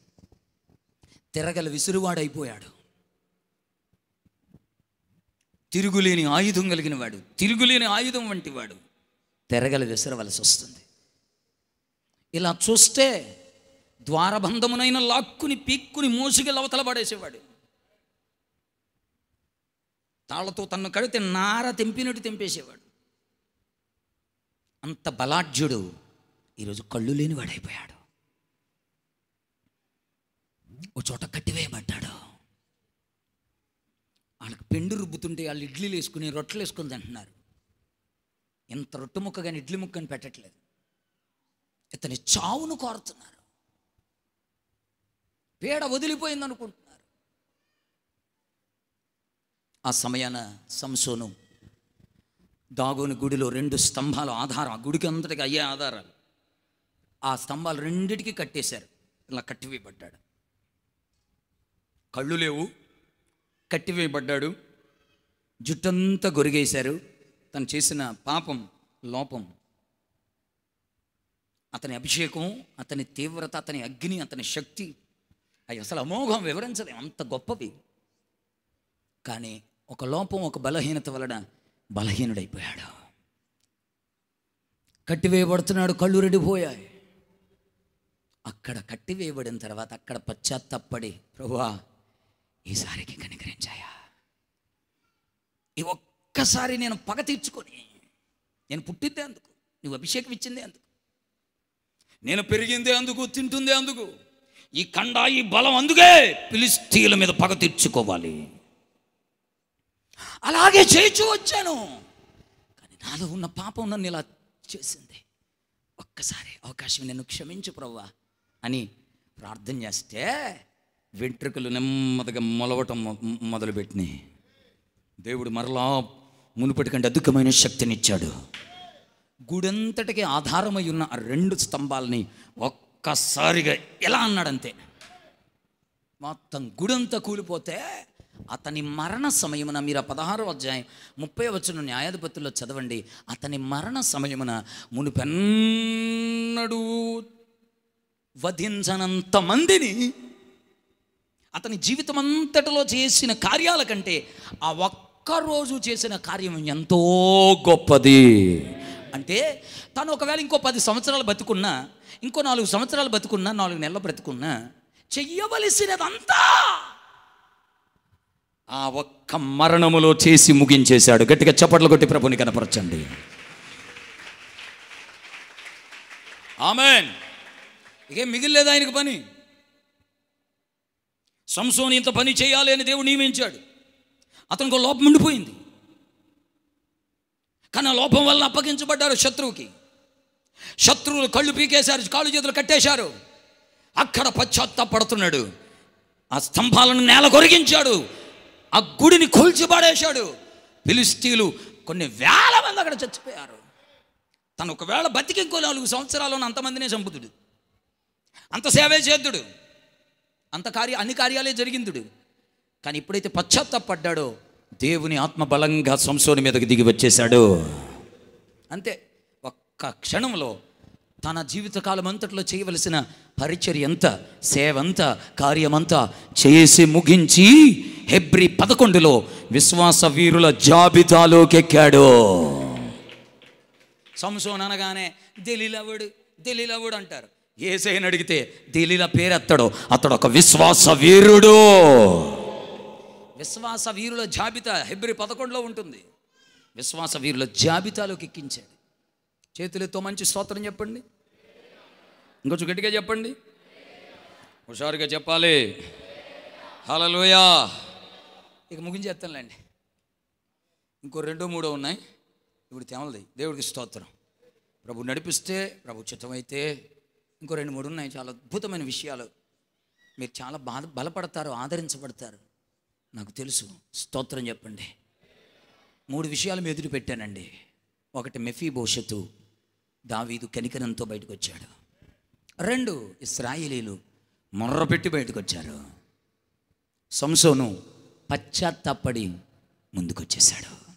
తిరగల విసురువాడైపోయాడు. తిరుగులేని ఆయుధం కలిగిన వాడు తిరుగులేని ఆయుధం వంటి వాడు తెరగల విసరవలసి వస్తుంది. ఇలా చూస్తే ద్వారబంధమునైన లాక్కుని పీక్కుని మోసుకెళ్ళి అవతల పడేసేవాడు. తాళ్ళతో తన్ను కడితే నార తెంపినట్టు తెంపేసేవాడు. అంత బలాఢ్యుడు ఈరోజు కళ్ళు లేని ఒక ఓ చోట కట్టివేయబడ్డాడు వాళ్ళకి పెండు రుబ్బుతుంటే వాళ్ళు ఇడ్లీలు వేసుకుని రొట్టెలు వేసుకుని తింటున్నారు. ఇంత రొట్టె ముక్క కానీ ఇడ్లీ ముక్క అని పెట్టట్లేదు. ఇతని చావును కోరుతున్నారు. పేడ వదిలిపోయింది అనుకుంటున్నారు ఆ సమయాన సంసోను దాగోని గుడిలో రెండు స్తంభాలు ఆధారం ఆ గుడికి అంతటికి అయ్యే ఆధారాలు. ఆ స్తంభాలు రెండిటికి కట్టేశారు. ఇలా కట్టివేయబడ్డాడు. కళ్ళు లేవు కట్టివేయబడ్డాడు జుట్టంతా గొరిగేశారు. తను చేసిన పాపం లోపం. అతని అభిషేకం అతని తీవ్రత అతని అగ్ని అతని శక్తి. అవి అసలు అమోఘం వివరించలేం అంత గొప్పవి. కానీ ఒక లోపం ఒక బలహీనత వలన బలహీనుడైపోయాడు. కట్టివేయబడుతున్నాడు కళ్ళు రెడిపోయాయి. అక్కడ కట్టివేయబడిన తర్వాత అక్కడ పశ్చాత్తపడి ప్రభువా ఈసారికి కనికరించాయా? ఈ ఒక్కసారి నేను పగ తీర్చుకొని నేను పుట్టిందే అందుకు నువ్వు అభిషేకం ఇచ్చిందే అందుకు నేను పెరిగిందే అందుకు తింటుందే అందుకు ఈ కండ ఈ బలం అందుకే పిలిస్తీల మీద పగ తీర్చుకోవాలి. అలాగే చేయించు వచ్చాను కానీ నాలో ఉన్న పాపం నన్ను ఇలా చేసింది. ఒక్కసారి అవకాశం నన్ను క్షమించు ప్రవ్వా అని ప్రార్థన చేస్తే వెంట్రుకలు నెమ్మదిగా మొలవటం మొదలుపెట్టినాయి. దేవుడు మరలా మునుపటి కంటే అధికమైన శక్తినిచ్చాడు. గుడంతటికి ఆధారమై ఉన్న ఆ రెండు స్తంభాలని ఒక్కసారిగా ఎలా అన్నాడంతే? మొత్తం గుడంతా కూలిపోతే అతని మరణ సమయమున మీరు ఆ పదహారో అధ్యాయం ముప్పై వచ్చిన న్యాయాధిపతుల్లో చదవండి. అతని మరణ సమయమున మునుపెన్నడూ వధించనంత మందిని అతని జీవితం అంతటిలో చేసిన కార్యాల కంటే ఆ ఒక్కరోజు చేసిన కార్యం ఎంతో గొప్పది. అంటే తను ఒకవేళ ఇంకో పది సంవత్సరాలు బతుకున్నా ఇంకో నాలుగు సంవత్సరాలు బతుకున్నా నాలుగు నెలలు బ్రతుకున్నా చెయ్యవలసినదంతా ఆ ఒక్క మరణములో చేసి ముగించేశాడు. గట్టిగా చప్పట్లు కొట్టి ప్రభుని కనపరచండి. ఆమెన్. ఇక మిగిలిలేదు ఆయనకు పని? సంసోని ఇంత పని చేయాలి అని దేవుడు నియమించాడు. అతనికి లోపం ఉండిపోయింది. కానీ ఆ లోపం వల్ల అప్పగించబడ్డారు శత్రువుకి. శత్రువులు కళ్ళు పీకేశారు కాళ్ళు చేతులు కట్టేశారు. అక్కడ పశ్చాత్తాపడుతున్నాడు. ఆ స్తంభాలను నేల కొరిగించాడు. ఆ గుడిని కూల్చిపడేశాడు. పిలిస్తీలు కొన్ని వేల మంది అక్కడ చచ్చిపోయారు. తను ఒకవేళ బతికి ఇంకో నాలుగు సంవత్సరాల్లో అంతమందినే చంపుతుడు. అంత సేవే చేద్దుడు. అంత కార్య అన్ని కార్యాలే జరిగిందుడు. కానీ ఎప్పుడైతే పశ్చాత్తాపడ్డాడో దేవుని ఆత్మ బలంగా సంసోని మీదకి దిగి వచ్చేశాడు. అంతే ఒక్క క్షణంలో తన జీవితకాలం అంతట్లో చేయవలసిన పరిచర్య ఎంత సేవంత కార్యమంతా చేసి ముగించి హెబ్రి పదకొండులో విశ్వాస వీరుల జాబితాలోకి ఎక్కాడు. సంసోన్ అనగానే దెలీలవుడు దెలీలవుడు అంటారు. ఏసైని అడిగితే దెలీల పేరెత్తాడు. అతడు ఒక విశ్వాస వీరుడు విశ్వాస వీరుల జాబితా హెబ్రి పదకొండులో ఉంటుంది. విశ్వాస వీరుల జాబితాలోకి ఎక్కించాడు. చేతులతో మంచి స్తోత్రం చెప్పండి. ఇంకొంచెం గట్టిగా చెప్పండి. హుషారుగా చెప్పాలి. హలలోయా ఇక ముగించేస్తానులేండి ఇంకో రెండో మూడో ఉన్నాయి. ఇప్పుడు తెమలది. దేవుడికి స్తోత్రం. ప్రభు నడిపిస్తే ప్రభు చిత్తమైతే ఇంకో రెండు మూడు ఉన్నాయి చాలా అద్భుతమైన విషయాలు. మీరు చాలా బాధ బలపడతారు ఆదరించబడతారు. నాకు తెలుసు. స్తోత్రం చెప్పండి. మూడు విషయాలు మీ ఎదురు పెట్టానండి. ఒకటి మెఫీ భవిష్యత్తు దావీదు కనికరంతో బయటకు వచ్చాడు రెండు ఇస్రాయేలీలు మొర్రపెట్టి బయటకు వచ్చారు సంసోను పశ్చాత్తాపడి ముందుకొచ్చేశాడు.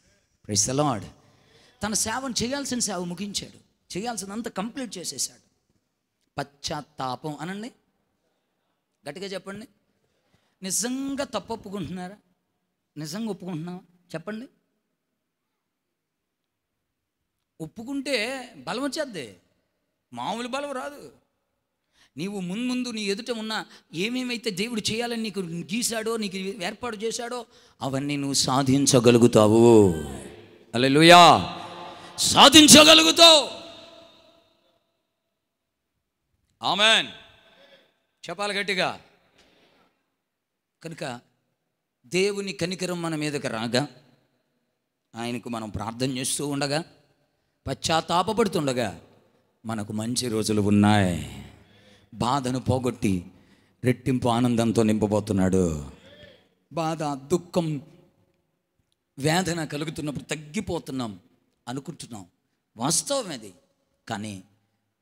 ప్రైస్ లార్డ్ తన సేవను చేయాల్సిన సేవ ముగించాడు. చేయాల్సినంత కంప్లీట్ చేసేసాడు పశ్చాత్తాపం అనండి. గట్టిగా చెప్పండి. నిజంగా తప్పు ఒప్పుకుంటున్నారా? నిజంగా ఒప్పుకుంటున్నావా? చెప్పండి. ఒప్పుకుంటే బలం వచ్చేద్ది. మామూలు బలం రాదు. నీవు ముందు నీ ఎదుట ఉన్న ఏమేమైతే దేవుడు చేయాలని నీకు గీశాడో నీకు ఏర్పాటు చేశాడో అవన్నీ నువ్వు సాధించగలుగుతావు. అలెలుయా సాధించగలుగుతావు. ఆమెన్. చెప్పాలి గట్టిగా. కనుక దేవుని కనికరం మన మీదకి రాగా. ఆయనకు మనం ప్రార్థన చేస్తూ ఉండగా పశ్చాత్తాపడుతుండగా మనకు మంచి రోజులు ఉన్నాయి. బాధను పోగొట్టి రెట్టింపు ఆనందంతో నింపబోతున్నాడు. బాధ దుఃఖం వేదన కలుగుతున్నప్పుడు తగ్గిపోతున్నాం అనుకుంటున్నాం. వాస్తవం అది. కానీ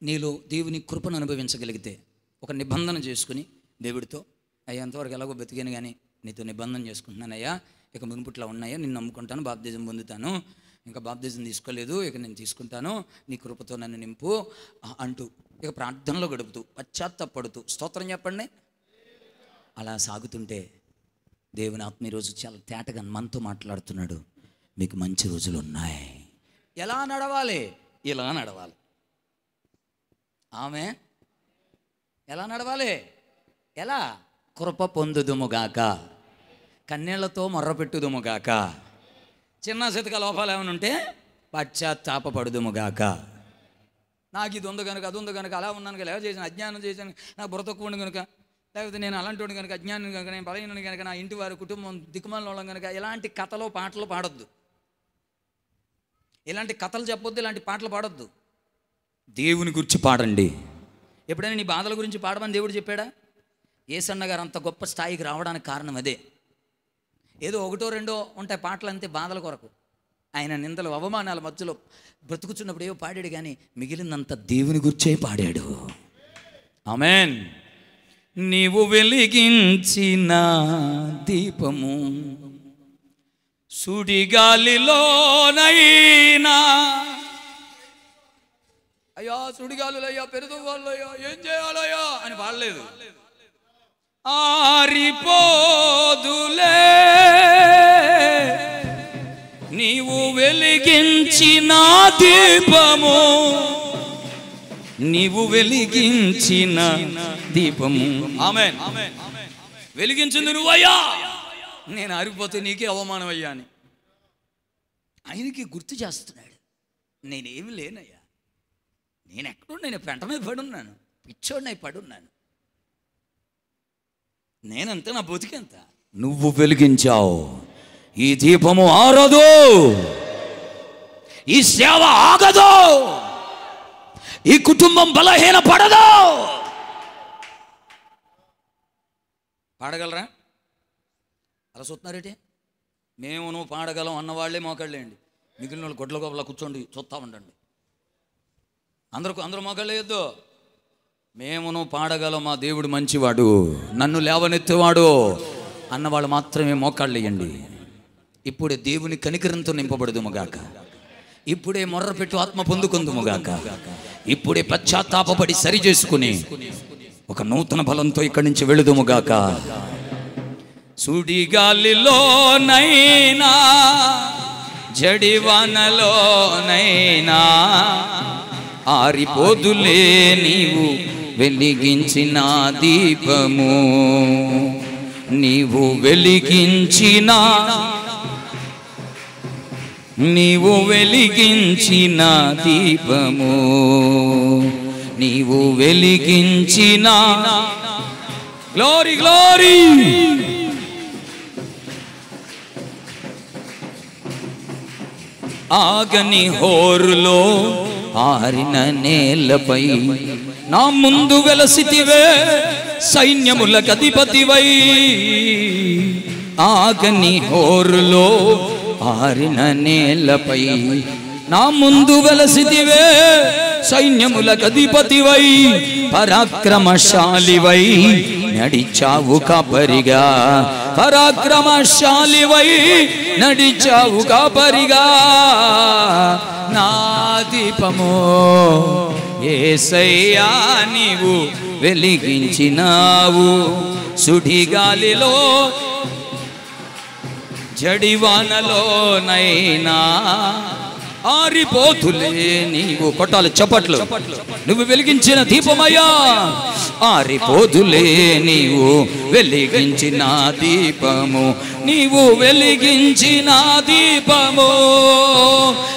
నీలో దేవుని కృపను అనుభవించగలిగితే ఒక నిబంధన చేసుకుని దేవుడితో అయ్యా అంతవరకు ఎలాగో బతికాను కానీ నీతో నిబంధన చేసుకుంటున్నానయ్యా ఇక మునుపుట్లా ఉన్నాయా? నిన్ను నమ్ముకుంటాను బాప్తిజం పొందుతాను. ఇంకా బాప్తిజం తీసుకోలేదు ఇక నేను తీసుకుంటాను నీ కృపతో నన్ను నింపు అంటూ ఇక ప్రార్థనలో గడుపుతూ పశ్చాత్తపడుతూ స్తోత్రం చెప్పండి. అలా సాగుతుంటే దేవుని ఆత్మ ఈరోజు చాలా తేటగా మనతో మాట్లాడుతున్నాడు. మీకు మంచి రోజులు ఉన్నాయి. ఎలా నడవాలి? ఇలా నడవాలి. ఆమె ఎలా నడవాలి? ఎలా? కృప పొందుదుముగాక. కన్నీళ్ళతో మొర్రపెట్టుదుముగాక చిన్న చితక లోపాలు ఏమైనా ఉంటే పశ్చాత్తాపడుదుముగాక నాకు ఇది ఉంది కనుక అది ఉంది కనుక అలా ఉన్నాను కనుక ఎలా చేసిన అజ్ఞానం చేశాను నాకు బుర్ర తక్కువ కనుక లేకపోతే నేను అలాంటి వాడిని కనుక అజ్ఞానం కనుక నేను బలహీనని కనుక నా ఇంటి వారి కుటుంబం దిక్కుమాల వాళ్ళం కనుక ఇలాంటి కథలో పాటలు పాడొద్దు. ఇలాంటి కథలు చెప్పొద్దు ఇలాంటి పాటలు పాడొద్దు. దేవుని గురించి పాడండి. ఎప్పుడైనా నీ బాధల గురించి పాడమని దేవుడు చెప్పాడా? ఏసన్న గారు అంత గొప్ప స్థాయికి రావడానికి కారణం అదే. ఏదో ఒకటో రెండో ఉంటాయి పాటలు అంతే బాధల కొరకు. ఆయన నిందలు అవమానాల మధ్యలో బ్రతుకుచున్నప్పుడు ఏవో పాడాడు కానీ మిగిలినంత దేవుని గురించే పాడాడు. ఆమెన్. నీవు వెలిగించిన దీపము సుడిగాలిలోనైనా అయ్యా సుడిగాలులయ్యా పెరుదువాళ్ళయ్యా ఏం చేయాలయ్యా అని పాడలేదు. ఆరిపోదులే నీవు వెలిగించిన దీపము నీవు వెలిగించిన దీపము. ఆమె వెలిగించింది నువ్వయ్యా. నేను ఆరిపోతే నీకే అవమానం అయ్యా అని. ఆయనకి గుర్తు చేస్తున్నాడు. నేనేమి లేనయ్యా. నేను ఎక్కడున్నా నేను పెంట మీద పడున్నాను. పిచ్చోడిని అయి పడున్నాను. నేనంత నా బతికెంత? నువ్వు వెలిగించావు. ఈ దీపము ఆరదు. ఈ సేవ ఆగదు. ఈ కుటుంబం బలహీన పడదు పాడగలరా? అలా చూస్తున్నారేటి? మేము నువ్వు పాడగలం అన్నవాళ్ళే మోకాళ్ళేయండి మిగిలిన వాళ్ళు గొడ్ల గొప్పలా కూర్చోండి చూస్తా ఉండండి. అందరూ అందరూ మొగలేదు మేము పాడగలం మా దేవుడు మంచివాడు. నన్ను లేవనెత్తేవాడు. అన్నవాళ్ళు మాత్రమే మోకాళ్ళు వేయండి ఇప్పుడే దేవుని కనికరంతో నింపబడదుముగాక. ఇప్పుడే మొర్ర పెట్టు ఆత్మ పొందుకుందుముగాక. ఇప్పుడే పశ్చాత్తాపపడి సరి చేసుకుని ఒక నూతన బలంతో ఇక్కడి నుంచి వెళుదుముగాక. సుడిగాలిలోనైనా జడివానలోనైనా ఆరిపోదులే నీవు వెలిగించిన దీపము. నీవు వెలిగించిన నీవు వెలిగించిన దీపము. నీవు వెలిగించిన గ్లోరీ గ్లోరీ ఆగని హోరులో ఆరిన నేలపై నా ముందు వెలసితివే సైన్యములకు అధిపతివై ఆగని హోరులో ఆరిన నేలపై నా ముందు వెలసితివే సైన్యములకు అధిపతివై పరాక్రమశాలివై నడిచావు కాపరిగా పరాక్రమశాలివై నడిచావు కాపరిగా. నా దీపము ఏసయ్యా నీవు వెలిగించినావు. సుడిగాలిలో జడివానలోనైనా ఆరిపోతులే నీవు కొట్టాలి చప్పట్లు. నువ్వు వెలిగించిన దీపమయ్యా. ఆరిపోతులే నీవు వెలిగించిన దీపము. నీవు వెలిగించిన దీపము.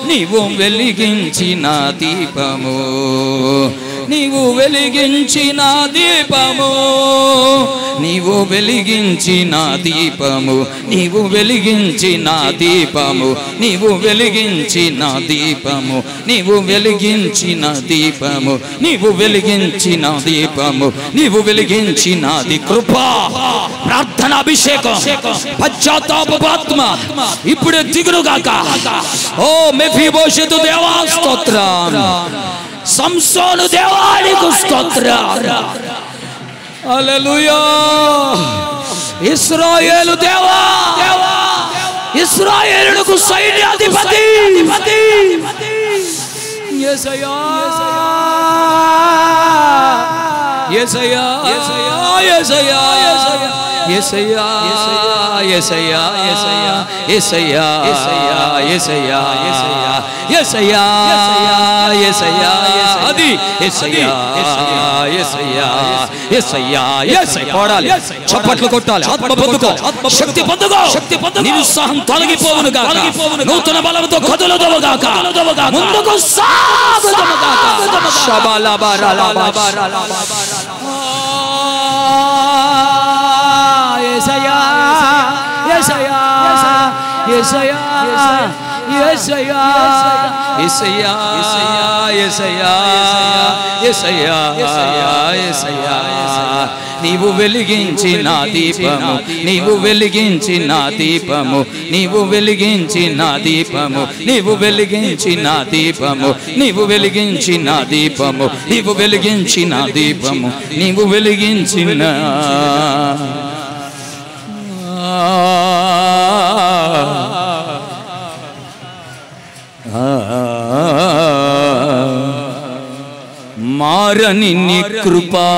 నీవు వెలిగించిన దీపము. నీవు వెలిగించిన దీపము. నీవు వెలిగించిన దీపము. నీవు వెలిగించిన దీపము. నీవు వెలిగించిన దీపము. నీవు వెలిగించిన దీపము. నీవు వెలిగించిన దీపము. నీవు వెలిగించినది కృప. ప్రార్థన అభిషేకం. పశ్చాత్తాపాత్మ ఇప్పుడే దిగురుగాక ఓ మెఫీ భవిష్యత్తు దేవాస్తోత్ర సంసోను దేవానికి స్తోత్ర. ఇస్రాయేలు దేవా. ఇస్రాయేలుకు సైన్యాధిపతి. ఏసయా ఏసయా ఏసయా ఏసయా सैया ये सैया ये सैया ये सैया ये सैया ये सैया आदि ये सैया ये सैया ये सैया ये సైపోడాలి చప్పట్లు కొట్టాలి ఆత్మ పొందుకో శక్తి పొందుకో శక్తి పొందుకో నిరుత్సాహం తొలగిపోవును గాక నూతన బలంతో కదులుదవు గాక ముందుకు సాగుదము గాక శబలబరలబరలబర బరల బరల యేసయ్యా యేసయ్యా యేసయ్యా యేసయ్యా యేసయ్యా యేసయ్యా నీవు వెలిగించిన దీపము నీవు వెలిగించిన దీపము నీవు వెలిగించిన దీపము నీవు వెలిగించిన దీపము నీవు వెలిగించిన దీపము నీవు వెలిగించిన దీపము నీవు వెలిగించిన మారని నీ కృపా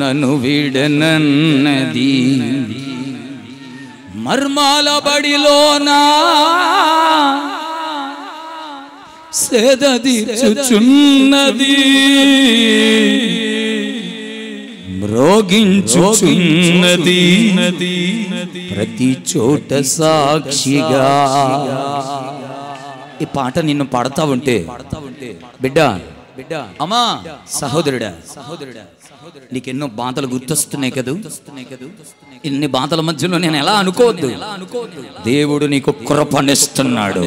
నన్ను విడనన్నది. మర్మాల బడిలోనా సేదది చుచున్నది మ్రోగించుచున్నది ప్రతి చోట సాక్షిగా. ఈ పాట నిన్ను పాడతా ఉంటే బిడ్డ బిడ్డ అమ్మా సహోదరుడా సహోదరుడా నీకెన్నో బాధలు గుర్తొస్తున్నాయి కదూ? ఇన్ని బాధల మధ్యలో నేను ఎలా అనుకోవద్దు? దేవుడు నీకు కృపణిస్తున్నాడు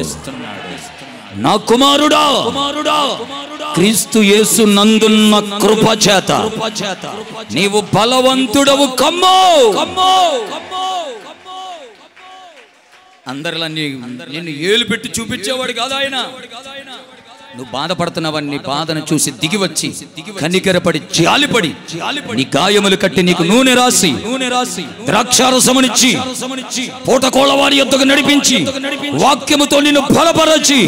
నా కుమారుడా కుమారుడా క్రీస్తు యేసు నందున్న కృప చేత నీవు బలవంతుడవు కమ్మో. అందరిలా నీ నిన్ను ఏలు పెట్టి చూపించేవాడు కాదు ఆయన. నువ్వు బాధపడుతున్నావని బాధను చూసి దిగి వచ్చి కనికరపడి జాలిపడి నీ గాయములు కట్టి నీకు నూనె రాసి నూనె రాసి ద్రాక్షారసమునిచ్చి పూటకోళ్ళ వారి యొద్దకు నడిపించి వాక్యముతో నిన్ను బలపరచి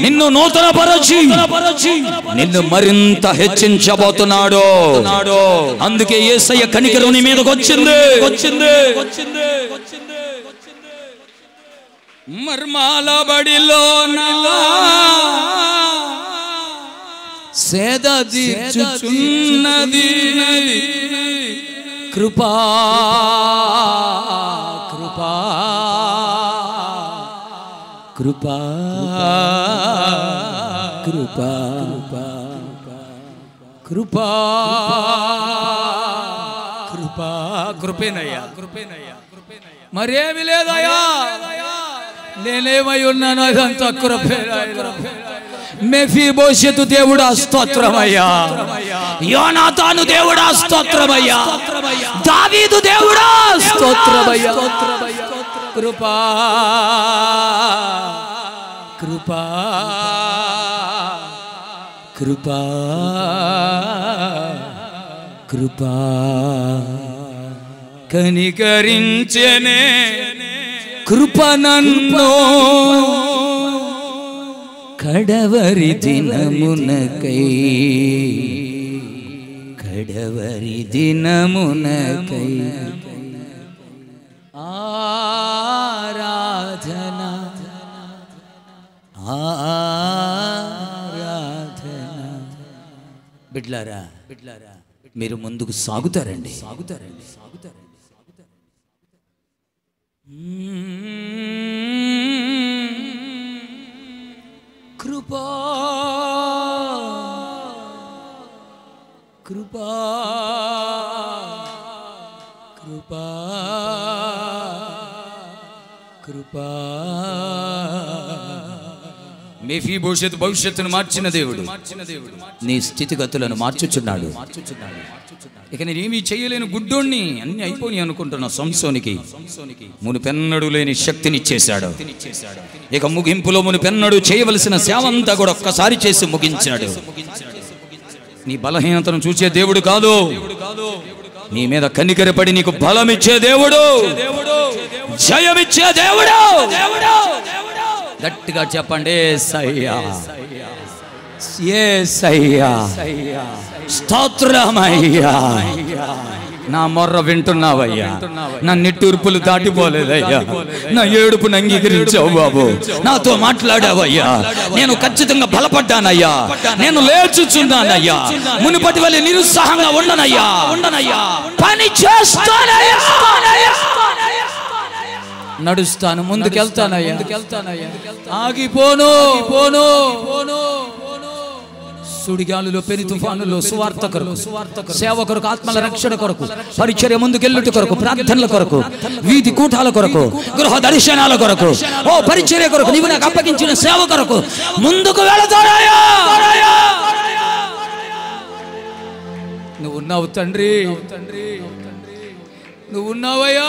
నిన్ను నూతన పరచి నిన్ను మరింత హెచ్చించబోతున్నాడు. అందుకే ఏసయ్య కనికరం నీ మీదకి వచ్చింది. వచ్చింది. మర్మాల బడిలోనా సేద తీర్చుచున్నది. కృపా కృపా కృపా కృపా కృపా కృపా కృపేనయ్యా కృపేనయ్యా. కృపేనయ్యా మరేమి లేదయ్యా. నేనేమై ఉన్నాను అదంతా కృపేనయ్యా మెఫీ దేవుడా స్తోత్రమయ్యా. యోనాతాను దేవుడా స్తోత్రమయ్యా. దావీదు దేవుడా స్తోత్రమయ్యా. కృపా కృపా కృపా కృపా. కనికరించనే కృప నన్ను కడవరి దినమునకై. కడవరి దినమునకై. ఆరాధన ఆరాధన. బిడ్లారా బిడ్లారా మీరు ముందుకు సాగుతారండి సాగుతారండి సాగుతారండి. కృపా కృపా కృపా కృపా మేఫీ భవిష్యత్తు భవిష్యత్తును మార్చిన దేవుడు. నీ స్థితిగతులను మార్చుచున్నాడు. ఇక నేనేమి చేయలేను గుడ్డోణ్ణి అన్ని అయిపోయి అనుకుంటున్నా సంసోనికి. మునిపెన్నడు లేని శక్తినిచ్చేశాడు. ఇక ముగింపులో మునిపెన్నడు చేయవలసిన సేవ అంతా కూడా ఒక్కసారి చేసి ముగించాడు. నీ బలహీనతను చూసే దేవుడు కాదు. నీ మీద కనికరపడి నీకు బలమిచ్చే దేవుడు. జయమిచ్చే దేవుడు. గట్టిగా చెప్పండి సయ్యా ఏ సయ్యా స్తోత్రమయ్యా. నా మొర్ర వింటున్నావయ్యా. నా నిట్టూర్పులు దాటిపోలేదయ్యా. నా ఏడుపును అంగీకరించావు బాబు. నాతో మాట్లాడావయ్యా. నేను ఖచ్చితంగా బలపడ్డానయ్యా. నేను లేచుచున్నానయ్యా. మునుపటి వల్ల నిరుత్సాహంగా ఉండనయ్యా ఉండనయ్యా. పని చేస్తానయ్యా. నడుస్తాను ముందుకెళ్తానయ్యా ఆగిపోను. పోను పోను సుడిగాలులో పెను తుఫానులో సువార్త కొరకు సేవ కొరకు ఆత్మల రక్షణ కొరకు పరిచర్య ముందుకెళ్ళుట కొరకు ప్రార్థనల కొరకు వీధి కూటాల కొరకు గృహ దర్శనాల కొరకు. ఓ పరిచర్య కొరకు నీవు నాకు అప్పగించిన సేవ కొరకు ముందుకు నువ్వు ఉన్నావు తండ్రి. తండ్రి నువ్వు ఉన్నావయ్యా.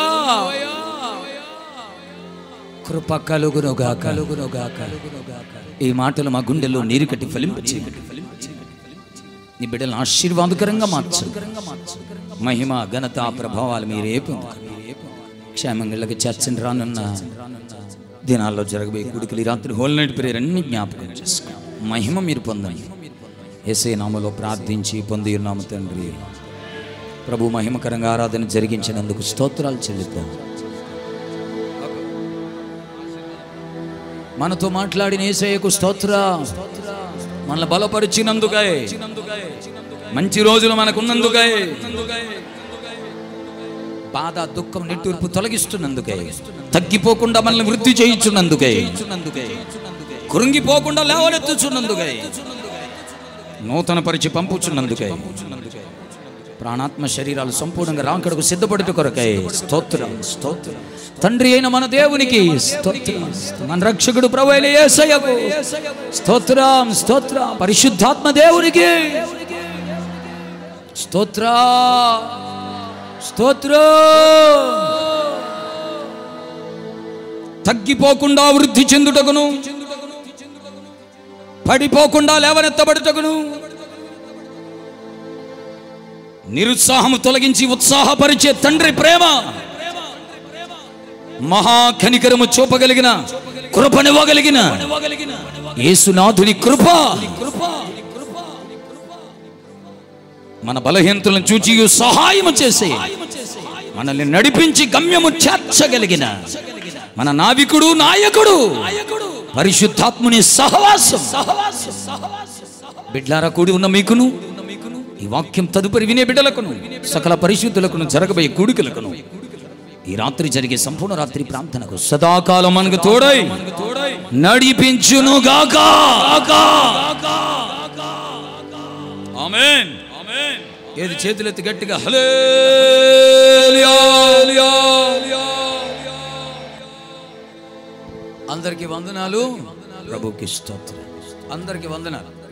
కృప కలుగునుగా కలుగునుగా కలుగునుగా ఈ మాటలు మా గుండెల్లో నీరు కట్టి ఫలింపచి నీ బిడ్డలను ఆశీర్వాదకరంగా మార్చు. మహిమ ఘనత ప్రభావాలు మీరే పొందుకోండి క్షేమంగా చర్చని రానున్న దినాల్లో జరగబోయే గుడికి ఈ రాత్రి హోల్ నైట్ ప్రేయర్ అన్ని జ్ఞాపకం చేసుకో. మహిమ మీరు పొందండి. ఎస్ఏ నామలో ప్రార్థించి పొంది ఉన్నాము తండ్రి. ప్రభు మహిమకరంగా ఆరాధన జరిగించినందుకు స్తోత్రాలు చెల్లిద్దాం. మనతో మాట్లాడిన ఏసయ్యకు స్తోత్ర. మనల్ని బలపరిచినందుకై. మంచి రోజులు మనకున్నందుకై. బాధ దుఃఖం నిట్టూర్పు తొలగిస్తున్నందుకై. తగ్గిపోకుండా మనల్ని వృద్ధి చేయించున్నందుకై. కృంగిపోకుండా లేవనెత్తుచున్నందుకై. నూతన పరిచి పంపుచున్నందుకై. ప్రాణాత్మ శరీరాలు సంపూర్ణంగా రాంకడకు సిద్ధపడుట కొరకై. స్తోత్రం స్తోత్రం. తండ్రి అయిన మన దేవునికి స్తోత్రం. మన రక్షకుడు ప్రవైన అయిన స్తోత్రం స్తోత్రం. పరిశుద్ధాత్మ దేవునికి స్తోత్ర స్తోత్ర. తగ్గిపోకుండా వృద్ధి చెందుటకును పడిపోకుండా లేవనెత్తబడుటకును నిరుత్సాహము తొలగించి ఉత్సాహపరిచే తండ్రి ప్రేమ. మహాకనికరము చూపగలిగిన కృపనివ్వగలిగిన యేసునాథుని కృప. మన బలహీనతలను చూచి సహాయము చేసే మనల్ని నడిపించి గమ్యము చేర్చగలిగిన మన నావికుడు నాయకుడు పరిశుద్ధాత్ముని సహవాసం. బిడ్లారా కూడి ఉన్న మీకును ఈ వాక్యం తదుపరి వినే బిడ్డలకును సకల పరిశుద్ధులకును జరగబోయే కూడికలకును. ఈ రాత్రి జరిగే సంపూర్ణ రాత్రి ప్రార్థనకు సదాకాలం మనకు తోడై నడిపించును గాక ఏది చేతులెత్తి గట్టిగా హల్లెలూయా. అందరికి వందనాలు. ప్రభుకి స్తోత్రం. అందరికి వందనాలు.